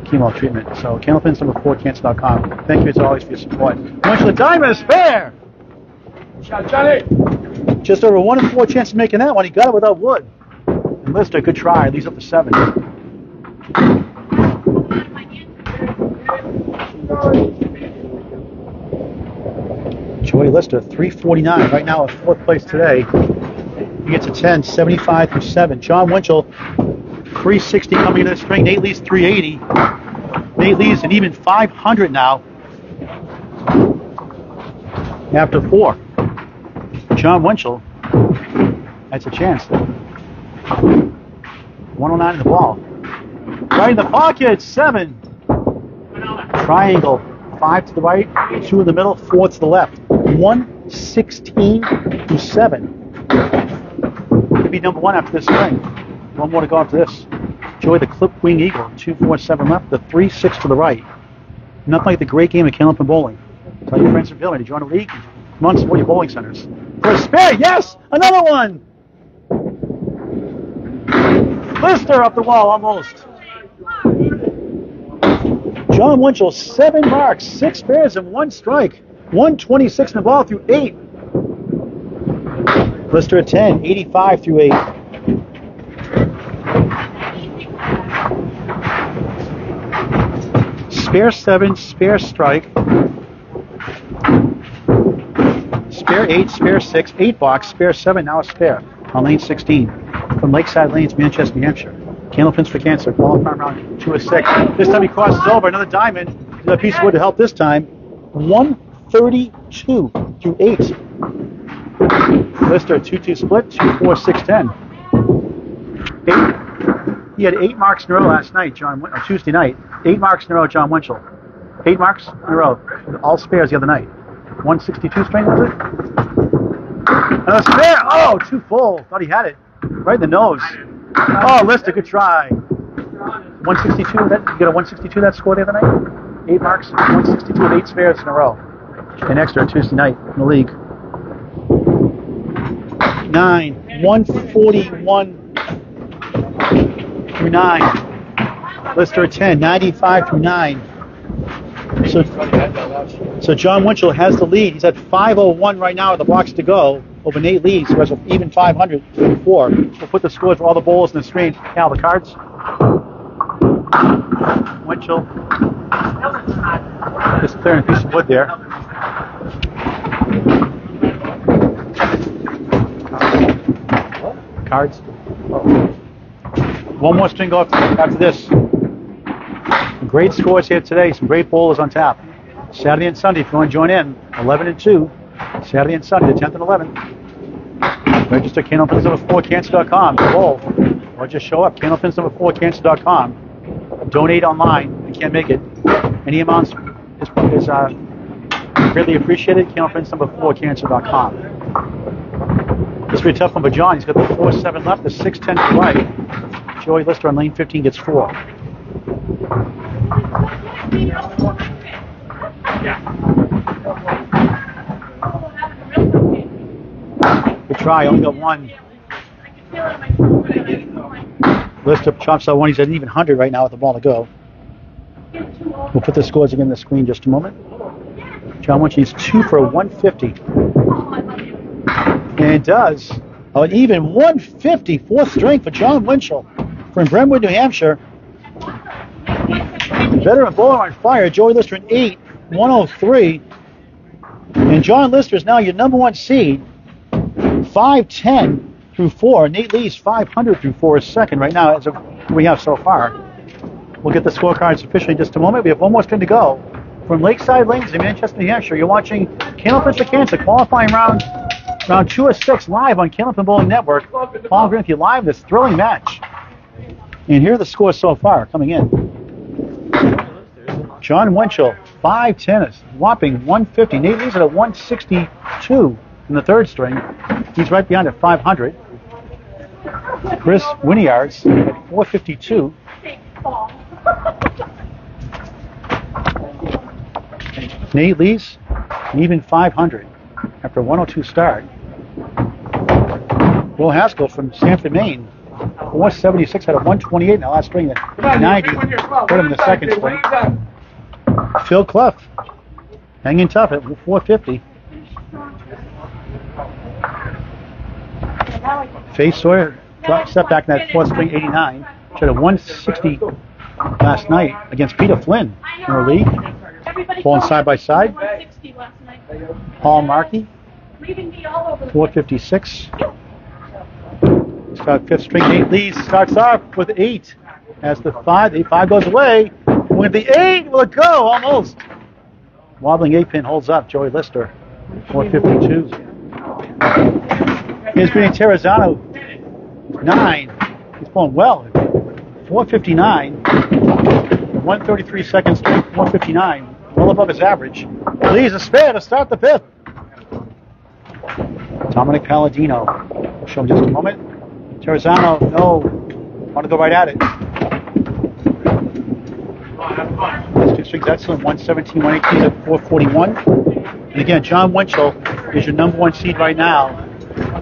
chemo treatment. So candlepins number 4 cancer.com. Thank you as always for your support. Much the diamond is fair. Johnny. Just over one in four chance of making that one. He got it without wood. And Lister, good try. Leads up to seven. Lister, 349 right now in fourth place today. He gets a 10, 75 through 7. Jon Winchell, 360 coming into the string. Nate Lee's 380. Nate Lee's an even 500 now after four. Jon Winchell, that's a chance. 109 in the ball. Right in the pocket, seven. Triangle, five to the right, two in the middle, four to the left. 116 to seven. Could be number one after this string. One more to go after this. Joey the clip wing eagle, two, four, seven left, the three, six to the right. Nothing like the great game of Candlepin Bowling. Tell your friends and family to join the league. Come on, support your bowling centers. For a spare, yes! Another one! Lister up the wall, almost. Jon Winchell, seven marks, six spares, and one strike. 126 in the ball through eight. Lister at 10, 85 through eight. Spare seven, spare strike. Spare eight, spare six, eight box, spare seven, now a spare on lane 16 from Lakeside Lanes, Manchester, New Hampshire. Candlepins for Cancer, qualifying round two of six. This time he crosses over, another diamond. A piece of wood to help this time. 132 through eight. Lister 2 2 split, 2 4 6 10. Eight. He had eight marks in a row last night, John, or Tuesday night. Eight marks in a row, Jon Winchell. Eight marks in a row. All spares the other night. 162 string, was it? Another spare. Oh, too full. Thought he had it. Right in the nose. Oh, Lister, good try. 162. That, you got a 162 that score the other night? Eight marks, 162 with eight spares in a row. An extra Tuesday night in the league. Nine. 141 through nine. Lister at 10. 95 through nine. So, so Jon Winchell has the lead. He's at 501 right now with the blocks to go over Nate Lees, who has even 500 through four. We'll put the scores for all the bowls in the screen. Cal, the cards. Winchell. Just clearing a piece of wood there. Cards. One more string after, after this. Great scores here today. Some great bowlers on tap. Saturday and Sunday, if you want to join in, 11 and 2. Saturday and Sunday, the 10th and 11th. Register candlepins number 4 cancer.com bowl. Or just show up, candlepins number 4 cancer.com. Donate online. You can't make it. Any amounts is, is uh, greatly appreciated. Candlepins number 4 cancer.com. This will be a tough one for John. He's got the 4 7 left, the 6 10 to right. Joey Lister on lane 15 gets 4. Try, only got one. Lister chops out one. He's at even 100 right now with the ball to go. We'll put the scores again on the screen just a moment. Jon Winchell, he's two for 150. And it does. Oh, an even 150, fourth string for Jon Winchell from Brentwood, New Hampshire. Veteran bowler on fire, Joey Lister an 8, 103. And John Lister is now your number one seed, 510 through 4. Nate Lee's 500 through 4 is second right now as we have so far. We'll get the scorecards officially in just a moment. We have one more string to go. From Lakeside Lanes in Manchester, New Hampshire, you're watching Candlepin for Cancer qualifying round round two of six live on Candlepin Bowling Network. Paul you live this thrilling match. And here are the scores so far coming in. Jon Winchell, 5'10, a whopping 150. Nate Lee's at a 162 in the third string. He's right behind at 500. Chris Winiarz at 452. Nate Lees, even 500 after a 102 start. Will Haskell from Sanford, Maine, 176 had a 128 in the last string, and 90 put him in the second string. Phil Clough, hanging tough at 450. Faye Sawyer dropped back in that fourth string 89. She had a 160 last night against Peter Flynn in her league. Bowling side by side. Paul Markey, 456. Scott fifth string, Nate Lee starts off with eight. As the five, the five goes away. With the eight, will it go? Almost. Wobbling eight pin holds up. Joey Lister, 452. Here's Vinnie Terrazzano, nine. He's pulling well. 459. 133 seconds, 159, Well above his average. Lee's a spare to start the fifth. Dominick Paladino. We'll show him just a moment. Terrazzano, no. Want to go right at it. That's two strings excellent. 117, 118 at 441. And again, Jon Winchell is your number one seed right now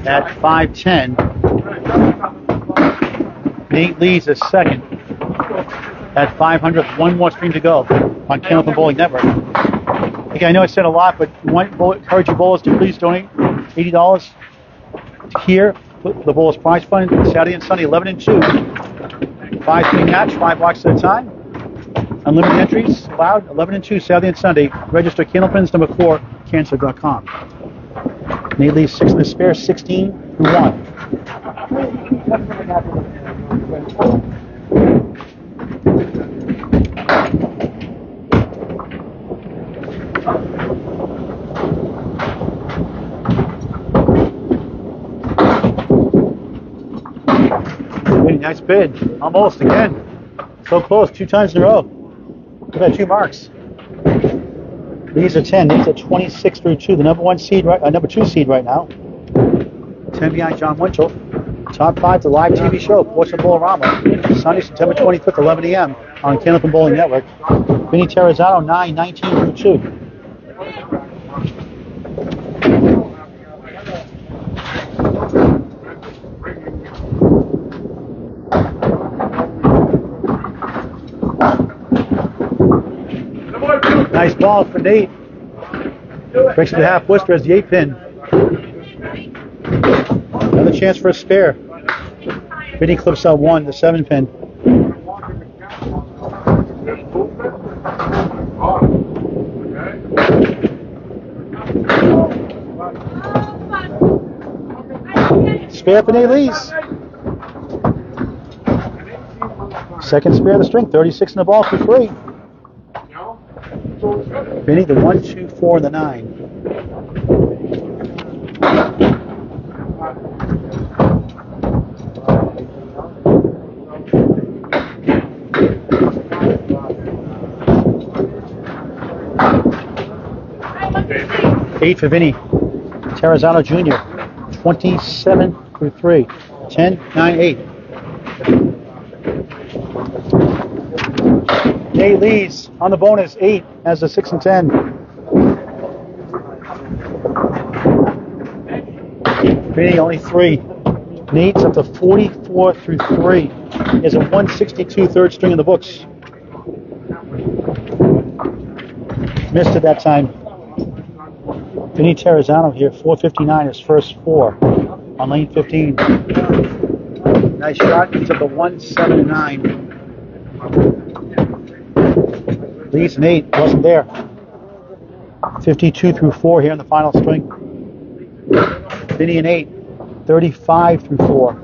at 510. Nate Lee's is second at 500. One more stream to go on Candlepin Bowling Network. Okay, I know I said a lot, but want encourage you bowlers to please donate $80 here the Bowlers Prize Fund Saturday and Sunday, 11 and 2. Five team match, five blocks at a time. Unlimited entries allowed, 11 and 2 Saturday and Sunday. Register Candlepins number 4, cancer.com. Nate Lee's six in the spare, 16 through 1. Really nice bid. Almost again. So close, two times in a row. We've had two marks. These are 10. These are 26 through 2. The number one seed, right, uh, number two seed right now. 10 behind Jon Winchell. Top five, the live TV show, Portsmouth Bowl-O-Rama. Sunday, September 25th, 11 a.m. on Candlepin Bowling Network. Vinnie Terrazzano, 9, 19 through 2. Nice ball for Nate. Breaks it to half Worcester as the eight pin. Another chance for a spare. Vinny clips out one, the seven pin. Spare for Nate Lees. Second spare of the string, 36 in the ball for free. Vinny, the one, two, four, and the nine. Eight for Vinny. Terrazzano Jr. 27 through 3. 10, 9, 8. Nate leads on the bonus, 8 as a 6 and 10. Vinny only 3. Nate's up to 44 through 3. He has a 162 third string in the books. Missed it that time. Vinnie Terrazzano here, 459, his first four. on lane 15. Nice shot. He's up to 1, 7, and 9. Leads an 8. Wasn't there. 52 through 4 here in the final string. Vinnie and 8. 35 through 4.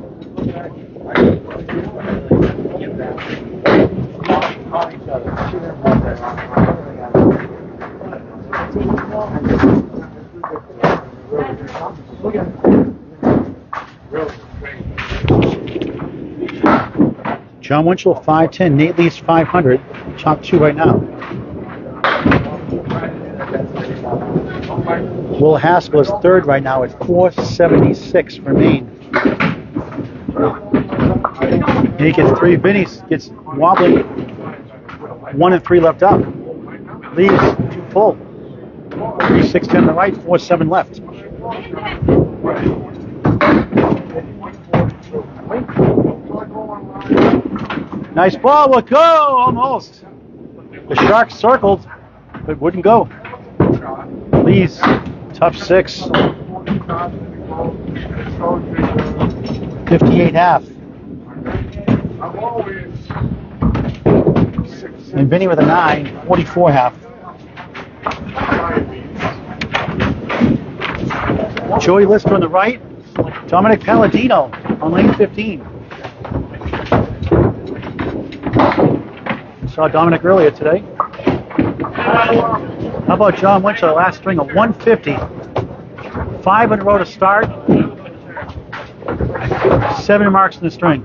Jon Winchell 510. Nate Lees 500. Top two right now. Will Haskell is third right now at 476 for Maine. He gets three. Vinnie gets wobbly. One and three left up. Leaves two full. Three six ten to the right, four seven left. Nice ball, will go almost. The Sharks circled, but wouldn't go. Lees tough six. 58 half. And Vinnie with a nine, 44 half. Joey Lister on the right, Dominick Paladino on lane 15. Saw Dominick earlier today. How about John the last string of 150? Five in a row to start. Seven marks in the string.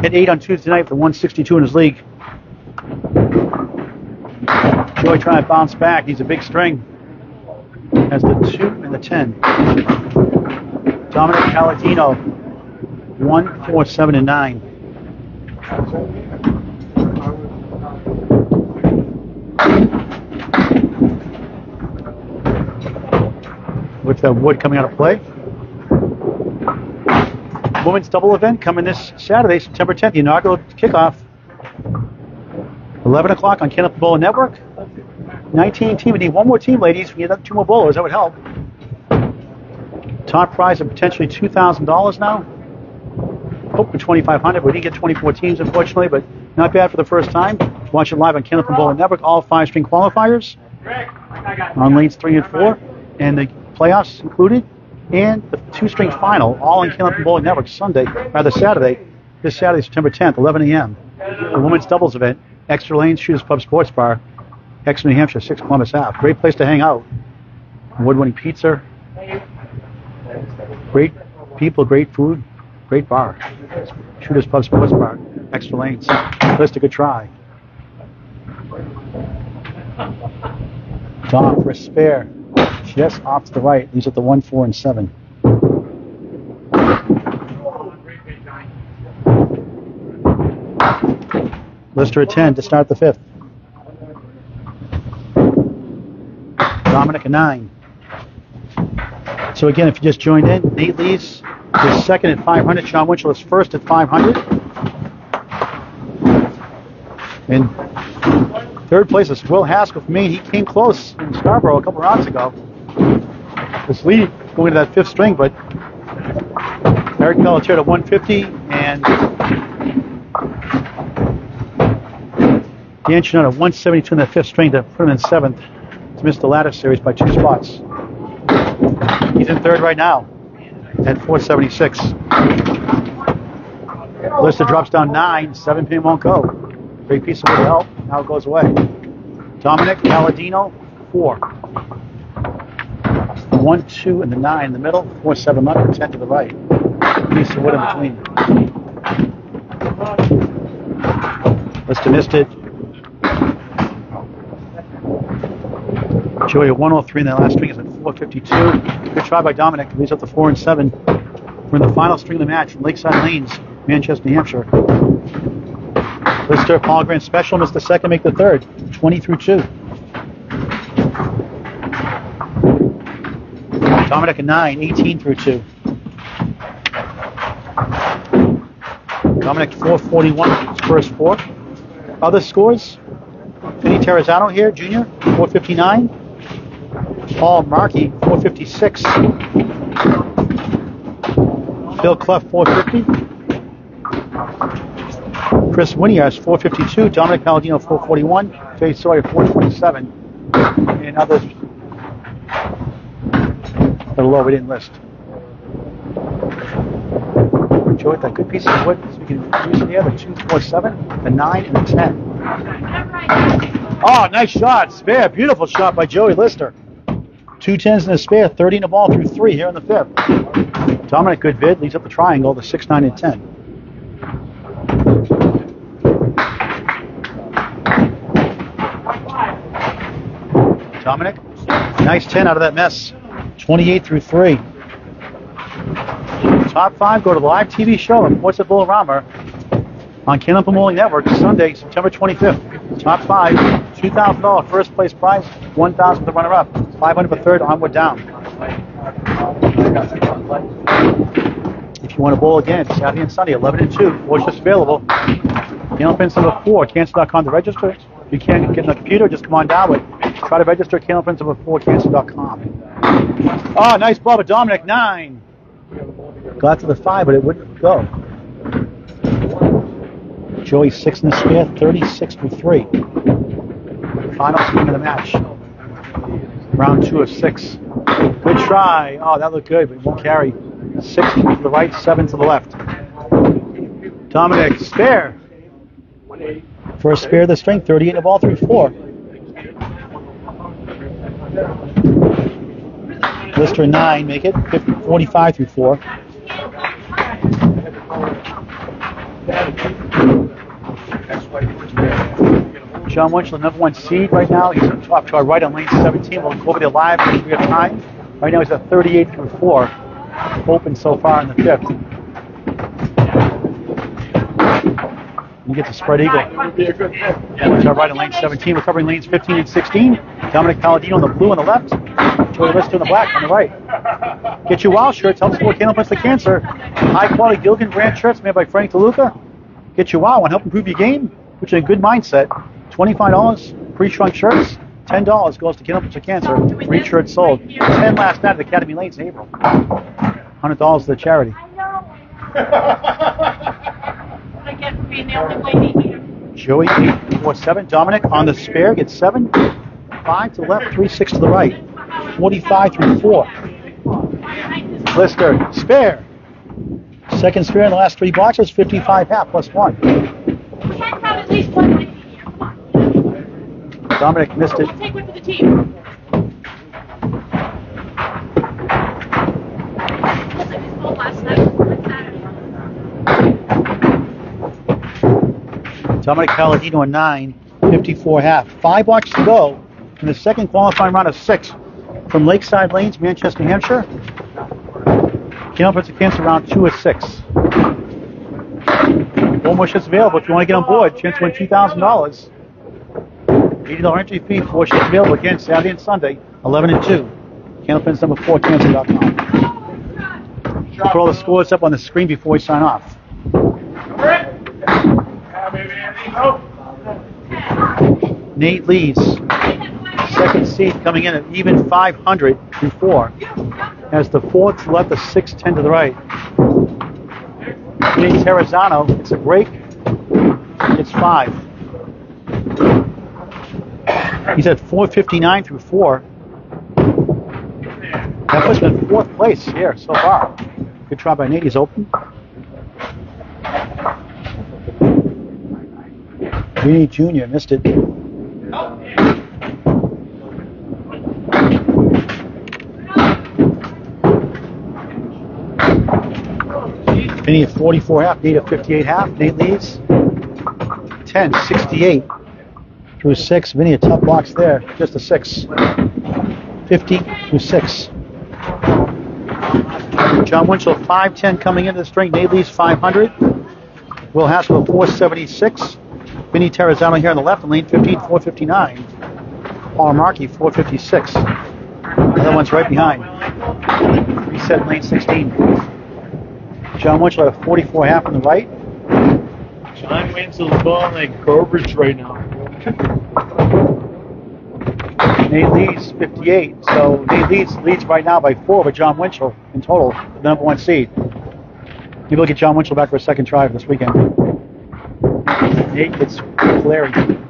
Hit eight on Tuesday night for 162 in his league. Joey trying to bounce back. He's a big string. Has the two and the ten. Dominick Paladino, one, four, seven, and nine. With the wood coming out of play. Women's double event coming this Saturday, September 10th, the inaugural kickoff. 11 o'clock on Candlepin Bowling Network. 19 team. We need one more team, ladies. We need two more bowlers. That would help. Top prize of potentially $2,000 now. Hope for 2,500. We didn't get 24 teams, unfortunately, but not bad for the first time. Watch it live on Candlepin Bowling Network. All five string qualifiers on lanes three and four, and the playoffs included, and the two string final, all on Candlepin Bowling Network Sunday, rather Saturday, this Saturday, September 10th, 11 a.m. The women's doubles event, Extra Lanes Shooters Pub Sports Bar, Exeter, New Hampshire, 6 Columbus Ave. Great place to hang out. Award-winning pizza. Great people, great food, great bar. Shooters Pub Sports Bar, Extra Lanes. List a good try. Dom for a spare. Just off to the right. These are the 1, 4, and 7. Lister at 10 to start the fifth. Dominick at 9. So again, if you just joined in, Nate Lees is second at 500. Jon Winchell is first at 500. And third place is Will Haskell from Maine. He came close in Scarborough a couple rounds ago. This lead going to that fifth string, but Eric Pelletier at 150 and Dan Chinone at 172 in that fifth string to put him in seventh to miss the ladder series by two spots. He's in third right now at 476. Lister drops down nine, seven pin won't go. Great piece of help. Now it goes away. Dominick Paladino, four. One, two, and the nine in the middle. Four, seven left, ten to the right. Piece of wood in between. Must have missed it. Joey at 103 in the last string is at 452. Good try by Dominick. Leads up to 4 and 7. We're in the final string of the match from Lakeside Lanes, Manchester, New Hampshire. Lister, Paul Grant special, missed the second, make the third. 20 through 2. Dominick at 9, 18 through 2. Dominick 441, first four. Other scores? Vinnie Terrazzano here, junior, 459. Paul Markey, 456. Phil Clough 450. Kris Winiarz 452. Dominick Paladino 441. Faye Sawyer 427. And others low we didn't list. Joey, that good piece of wood, so we can use it here, the 247, the 9, and the 10. Oh, nice shot. Spare. Beautiful shot by Joey Lister. Two tens and a spare, 30 in the ball through three here in the fifth. Dominick good vid leads up the triangle the 6, 9, and 10. Dominick, nice 10 out of that mess. 28 through 3. Top five go to the live TV show at Portsmouth Bowl-O-Rama on Candlepin Bowling Network Sunday, September 25th. Top five, $2,000 first place prize, 1000 the runner up, 500 for third, onward down. If you want to bowl again, Saturday and Sunday, 11 and 2, watch just available. Candlepins number 4, cancer.com to register. If you can't get in the computer, just come on down with. Try to register Prince number 4, cancer.com. Oh, ah, nice ball, but Dominick, 9. Got to the 5, but it wouldn't go. Joey six in the spare, 36 for three. Final swing of the match. Round two of six. Good try. Oh, that looked good, but it won't carry. Six to the right, seven to the left. Dominick, spare. First spare of the strength, 38 in the ball through four. Lister nine, make it 50, 45 through four. Jon Winchell, number one seed right now. He's off to our right on lane 17. We'll go over there live if we have time. Right now he's at 38 through 4. Open so far in the fifth. You get the spread eagle. Which are right on lane 17. We're covering lanes 15 and 16. Dominick Paladino on the blue on the left. Joey Lister on the black on the right. Get your wild shirts. Help support Cannon Punch the Cancer. High quality Gildan brand shirts made by Frank DeLuca. Get your wow and help improve your game. Put you in a good mindset. $25 pre-shrunk shirts. $10 goes to Punch the Cancer. Three shirts sold. 10 last night at Academy Lanes in April. $100 to the charity. Joey, four, seven. Dominick on the spare gets seven. Five to the left, three, six to the right. 45 through four. Lister, spare. Second spare in the last three boxes, 55 half plus one. Dominick missed it. Take one for the team. Last night. Dominick Paladino a nine, 54 half. Five boxes to go in the second qualifying round of six from Lakeside Lanes, Manchester, New Hampshire. Cannon puts a cancer round two of six. One more shifts available if you want to get on board. Chance to win $2,000. $80 entry fee, four shifts available again Saturday and Sunday, 11 and 2. Candlepins number 4, cancer.com. We'll put all the scores up on the screen before we sign off. Nate leads. Second seed coming in at even 500 through four. As the fourth left, the six, ten to the right. Nate Terrazzano, it's a break. It's five. He's at 459 through four. That puts him in fourth place here so far. Good try by Nate. He's open. Vinnie Jr. missed it. Vinnie at 44 half, Nate at 58 half. Nate leads. 10, 68 through 6. Vinnie a tough box there, just a 6. 50 through 6. Jon Winchell 510 coming into the string. Nate Lees 500. Will Haskell 476. Vinnie Terrazzano here on the left in lane 15, 459. Paul Markey 456. The other one's right behind. Reset lane 16. Jon Winchell at 44 half on the right. John Winslow's balling like garbage right now. Nate leads 58. So Nate leads leads right now by four with Jon Winchell in total, the number one seed. Maybe we'll get Jon Winchell back for a second try this weekend. Nate gets Clary. Uh, come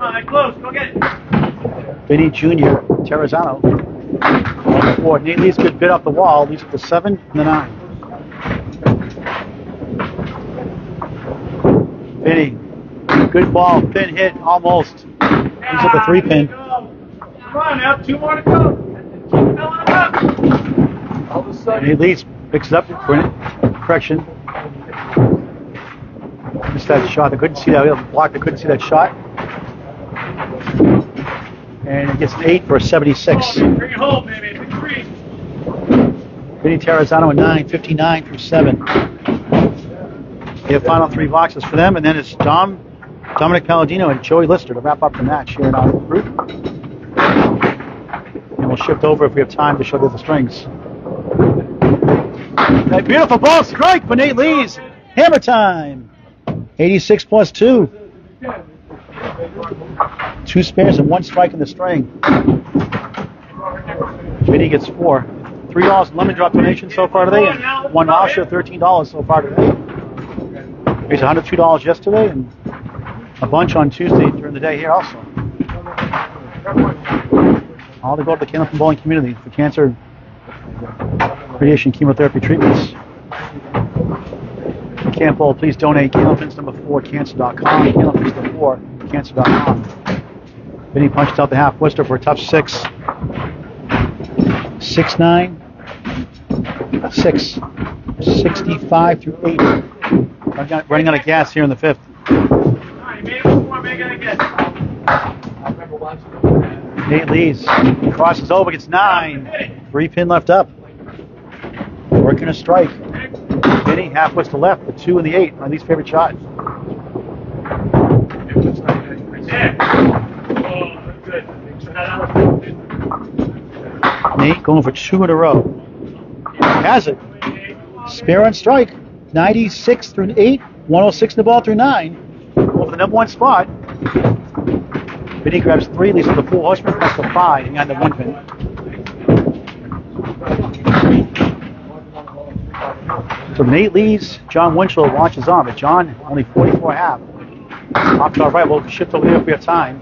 on, that close. Go get it. Vinnie Jr., Terrazzano. On the board. Nate Lees good bit off the wall, leads at the seven and the nine. Vinnie, good ball, pin hit, almost. He's at the three pin. Come on now, two more to go. Up. All of a sudden, Nate Lees picks up correction. That shot. I couldn't see that. Blocked. I couldn't see that shot. And it gets an eight for a 76. bring it home, baby. Vinnie Terrazzano a 9, 59 through 7. We have final three boxes for them, and then it's Dom, Dominick Paladino and Joey Lister to wrap up the match here in our group. And we'll shift over if we have time to show you the strings. That beautiful ball strike for Nate Lees. Hammer time. 86 plus 2. Two spares and one strike in the string. Vinnie gets four. Three dollars lemon drop donation so far today, and one voucher, thirteen dollars so far today. Raised one hundred two dollars yesterday, and a bunch on Tuesday during the day here also. All to go to the Candlepin Bowling community for cancer, radiation, chemotherapy treatments. You please donate. Candlepins number four, cancer.com. Candlepins number four, cancer.com. Vinnie punched out the half Worcester for a tough six. Six nine, six, 65 through 80. Running out, of gas here in the fifth. Nate Lees crosses over, gets nine. Three pin left up. Working a strike. Vinnie half to left, the two and the eight. My least favorite shot. There. Good. That was good. Nate going for two in a row. Has it. Spare on strike. 96 through 8, 106 in the ball through 9. Over the number one spot. Vinnie grabs three, leads to the four horseman, that's the five, behind the one pin. So Nate leads, Jon Winchell launches on, but Jon only 44 half. Off to our right, we'll shift over there we have time.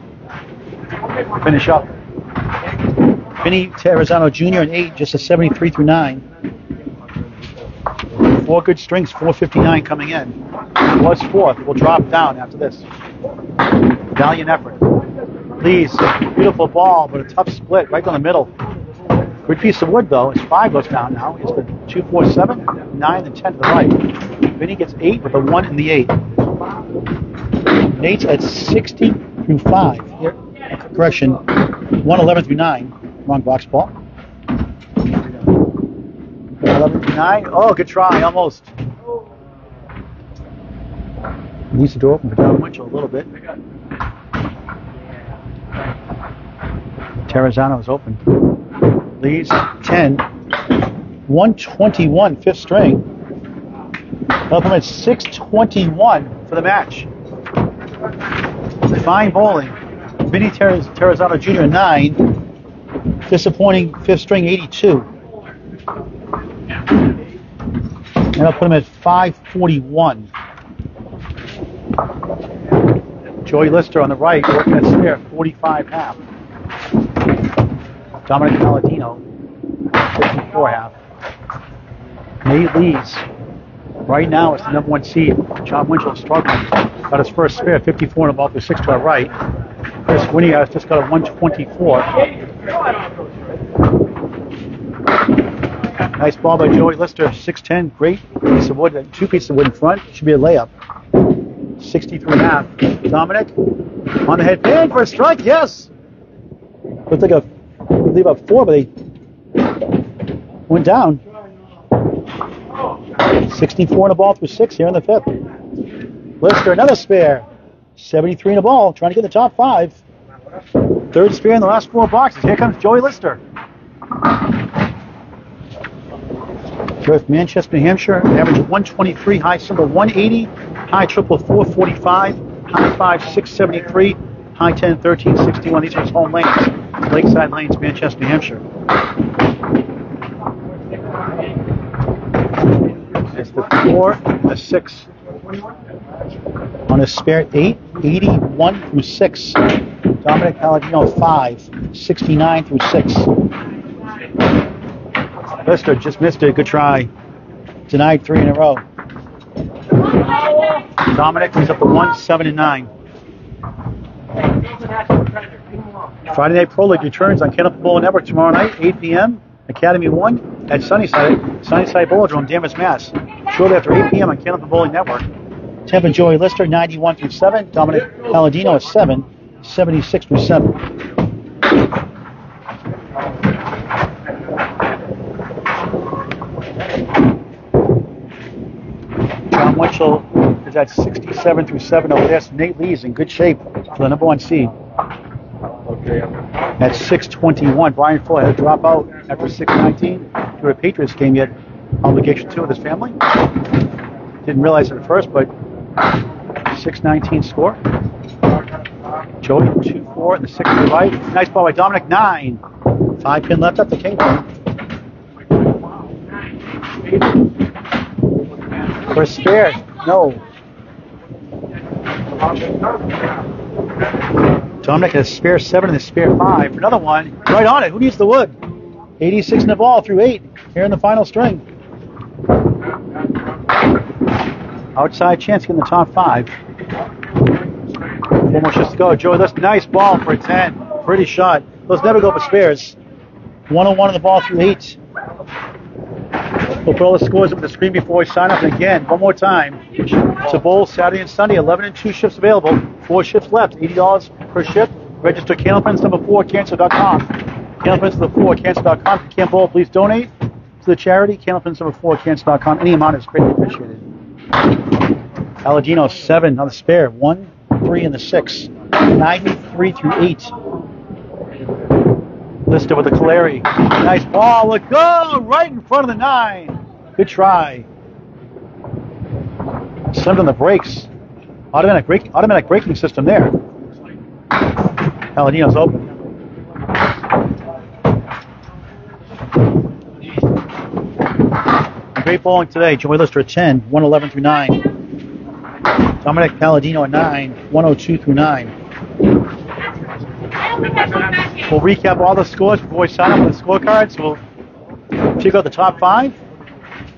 Finish up. Vinnie Terrazzano Jr. and 8, just a 73 through 9. Four good strings, 459 coming in. Was fourth. Will drop down after this. Valiant effort. Lees, beautiful ball, but a tough split right down the middle. Good piece of wood though. His five goes down now. It's the two, four, seven, nine, and ten to the right. Vinnie gets eight with the one and the eight. Nate's at 60 through five. Here, correction, 111 through nine. Wrong box ball. 11 through 9. Oh, good try, almost. Needs the door open for Jon Winchell a little bit. Terrazzano is open. Leads 10. 121, fifth string. Up him at 621 for the match. Fine bowling. Vinnie Terraz- Terrazzano Jr. 9. Disappointing fifth string 82. And I'll put him at 541. Joey Lister on the right, working at spare, 45 half. Dominick Paladino, 54 half. Nate Lees, right now is the number one seed. Jon Winchell struggling. Got his first spare, 54 and about the six to our right. Kris Winiarz just got a 124. Nice ball by Joey Lister, 6'10", great piece of wood, two pieces of wood in front, should be a layup. 63 and a half. Dominick on the head pin for a strike, yes! Looks like a, leave up four, but they went down. 64 in a ball through six here in the fifth. Lister, another spare. 73 in a ball, trying to get the top five. Third spare in the last four boxes. Here comes Joey Lister. With Manchester, New Hampshire, average 123, high single 180, high triple 445, high five 673, high 10 1361. These are his home lanes, Lakeside Lanes, Manchester, New Hampshire. Against the four the six. On a spare eight, 81 through six. Dominick Paladino five, 69 through six. Lister just missed it. Good try. Denied three in a row. Dominick is up to one, seven, and nine. Friday Night Pro League returns on Candlepin Bowl Network tomorrow night, 8 p.m. Academy 1 at Sunnyside, Sunnyside Bowlerdrome, Danvers, Mass. Shortly after 8 p.m. on Candlepin Bowling Network. Temp and Joey Lister, 91 through 7. Dominick Paladino at 7, 76 through 7. Jon Winchell is at 67 through 7 over there. So Nate Lees in good shape for the number one seed. At 621, Brian Fuller had to drop out after 619 to a Patriots game. Had obligation to with his family. Didn't realize it at first, but 619 score. Joey 2 4 in the sixth to the right. Nice ball by Dominick 9. Five pin left up the king pin. For a spare. No. Dominick has spare seven and a spare five. for Another one. Right on it. Who needs the wood? 86 in the ball through eight. Here in the final string. Outside chance to in the top five. Four more shots to go. Joey, that's a nice ball for a 10. Pretty shot. Those never go for spares. 101 on the ball through eight. We'll put all the scores up on the screen before we sign up. Again, one more time. It's a bowl Saturday and Sunday, 11 and 2 shifts available. Four shifts left, $80 per shift. Register Candlepins number 4 cancer.com. Candlepins number 4 cancer.com. If you can't bowl, please donate to the charity. Candlepins number 4 cancer.com. Any amount is greatly appreciated. Paladino, 7 on the spare. 1, 3 in the 6. 93 through 8. Lister with the Caleri. Nice ball. Look, go right in front of the nine. Good try. Slammed on the brakes. Automatic brake, automatic braking system there. Paladino's open. Great bowling today. Joey Lister at 10, 111 through 9. Dominick Paladino at 9, 102 through 9. We'll recap all the scores before we sign up for the scorecards. We'll check out the top five.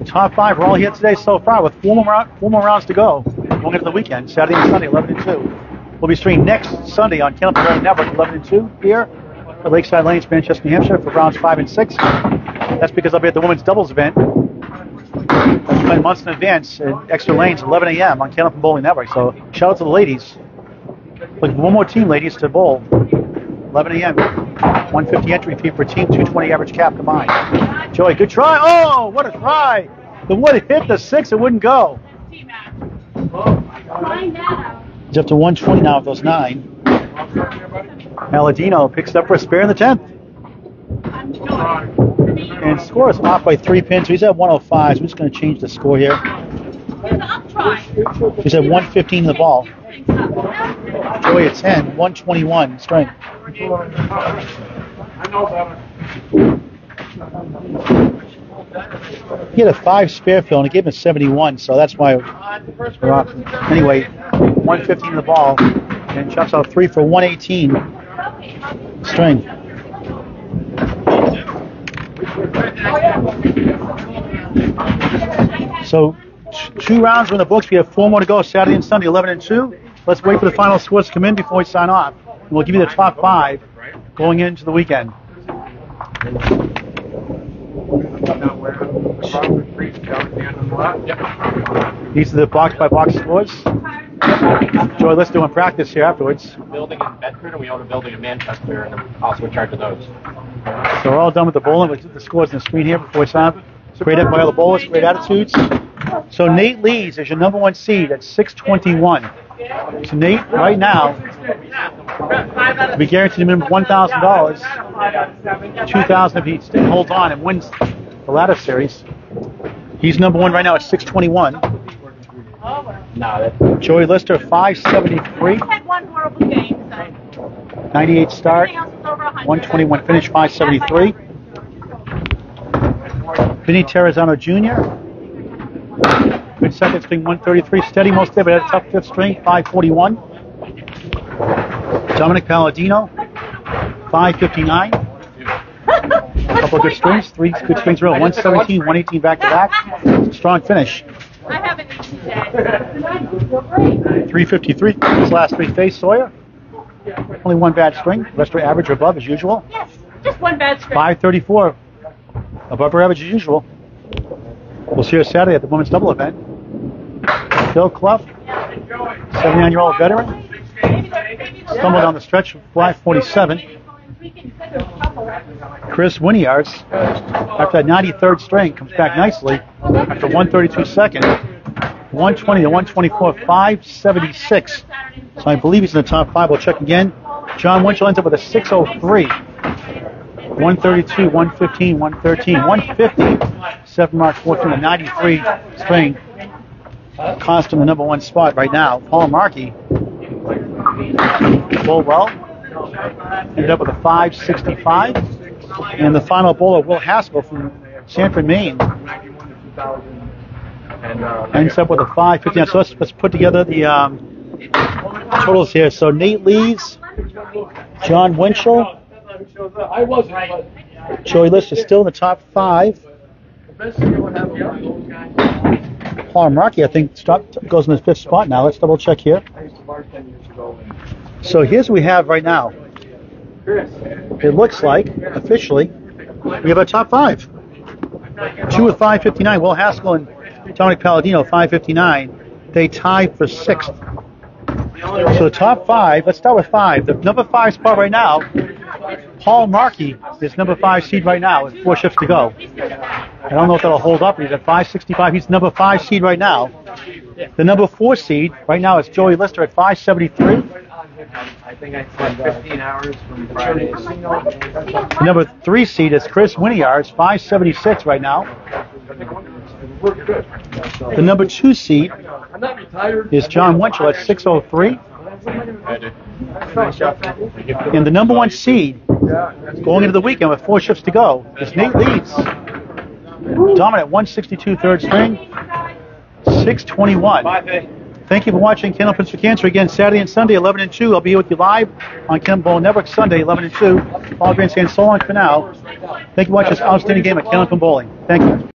The top five are all here today so far with four more, four more rounds to go going into the weekend, Saturday and Sunday, 11 and 2. We'll be streaming next Sunday on Candlepin Bowling Network, 11 and 2 here at Lakeside Lanes, Manchester, New Hampshire for rounds 5 and 6. That's because I'll be at the women's doubles event. Planned months in advance at Extra Lanes, 11 a.m. on Candlepin Bowling Network. So shout out to the ladies. For one more team, ladies, to bowl. 11 a.m. 150 entry fee per team, 220 average cap combined. Joey, good try. Oh, what a try! The wood hit the six, it wouldn't go. He's up to 120 now with those nine. Paladino picks up for a spare in the 10th. And score is off by three pins, so he's at 105. So we're just going to change the score here. He's at 115 in the ball. Joey at 10, 121 strength. He had a five spare fill and it gave him a 71, so that's why we're off. Anyway, 115 in the ball and chucks out three for 118 string. So two rounds are in the books. We have four more to go Saturday and Sunday, 11 and 2. Let's wait for the final scores to come in before we sign off. We'll give you the top five going into the weekend. These are the box by box scores. Joy, let's do in practice here afterwards. building in Bedford, and we own a building in Manchester, and I'm also in charge of those. So we're all done with the bowling. Let's the scores on the screen here before we sign up. Great effort by all the bowlers, great attitudes. So Nate Lees is your number one seed at 621. So Nate, right now, we guarantee him $1,000, 2000 if he st- holds on and wins the ladder series. He's number one right now at 621. No, that, Joey Lister, 573, had one horrible game, so 98 start, everything else is over 100. 121 finish, 573. Vinnie Terrazzano Jr., second string 133. Steady most of it at a tough fifth string 541. Dominick Paladino 559. A couple of good strings, three good strings in a row. 117, 118 back to back. Strong finish. I have an easy day. 353. His last three Faye Sawyer. Only one bad string. Rest are average or above as usual. Yes, just one bad string. 534. Above or average as usual. We'll see you Saturday at the women's double event. Phil Clough, 79 year old veteran, stumbled on the stretch of 547. We can set a couple of- Kris Winiarz, after that 93rd string, comes back nicely after 132 seconds. 120 to 124, 576. So I believe he's in the top five. We'll check again. Jon Winchell ends up with a 603. 132, 115, 113, 150. Seven mark 14, a 93 string. Cost him the number one spot right now. Paul Markey. Bowled well. Ended up with a 565. And the final bowler, Will Haskell from Sanford, Maine, ends up with a 559. So let's, let's put together the um, totals here. So Nate Lees, Jon Winchell, I wasn't, but Joey List is still in the top five. Paul Markey, I think, goes in the fifth spot now. Let's double check here. So here's what we have right now. It looks like, officially, we have a top five. Two with 559. Will Haskell and Dominick Paladino, 559. They tie for sixth. So the top five, let's start with five. The number five spot right now, Paul Markey is number five seed right now with four shifts to go. I don't know if that'll hold up. He's at 565. He's number five seed right now. The number four seed right now is Joey Lister at 573. I think I slept 15 hours from Friday. Number three seed is Kris Winiarz, 576 right now. The number two seed is Jon Winchell at 603. And the number one seed going into the weekend with four shifts to go is Nate Lees. Dominant 162 third string, 621. Thank you for watching Candlepins for Cancer again Saturday and Sunday 11 and 2. I'll be with you live on Candlepin Network Sunday 11 and 2. Paul Grant saying so long for now. Thank you for watching this outstanding game at Candlepin Bowling. Thank you.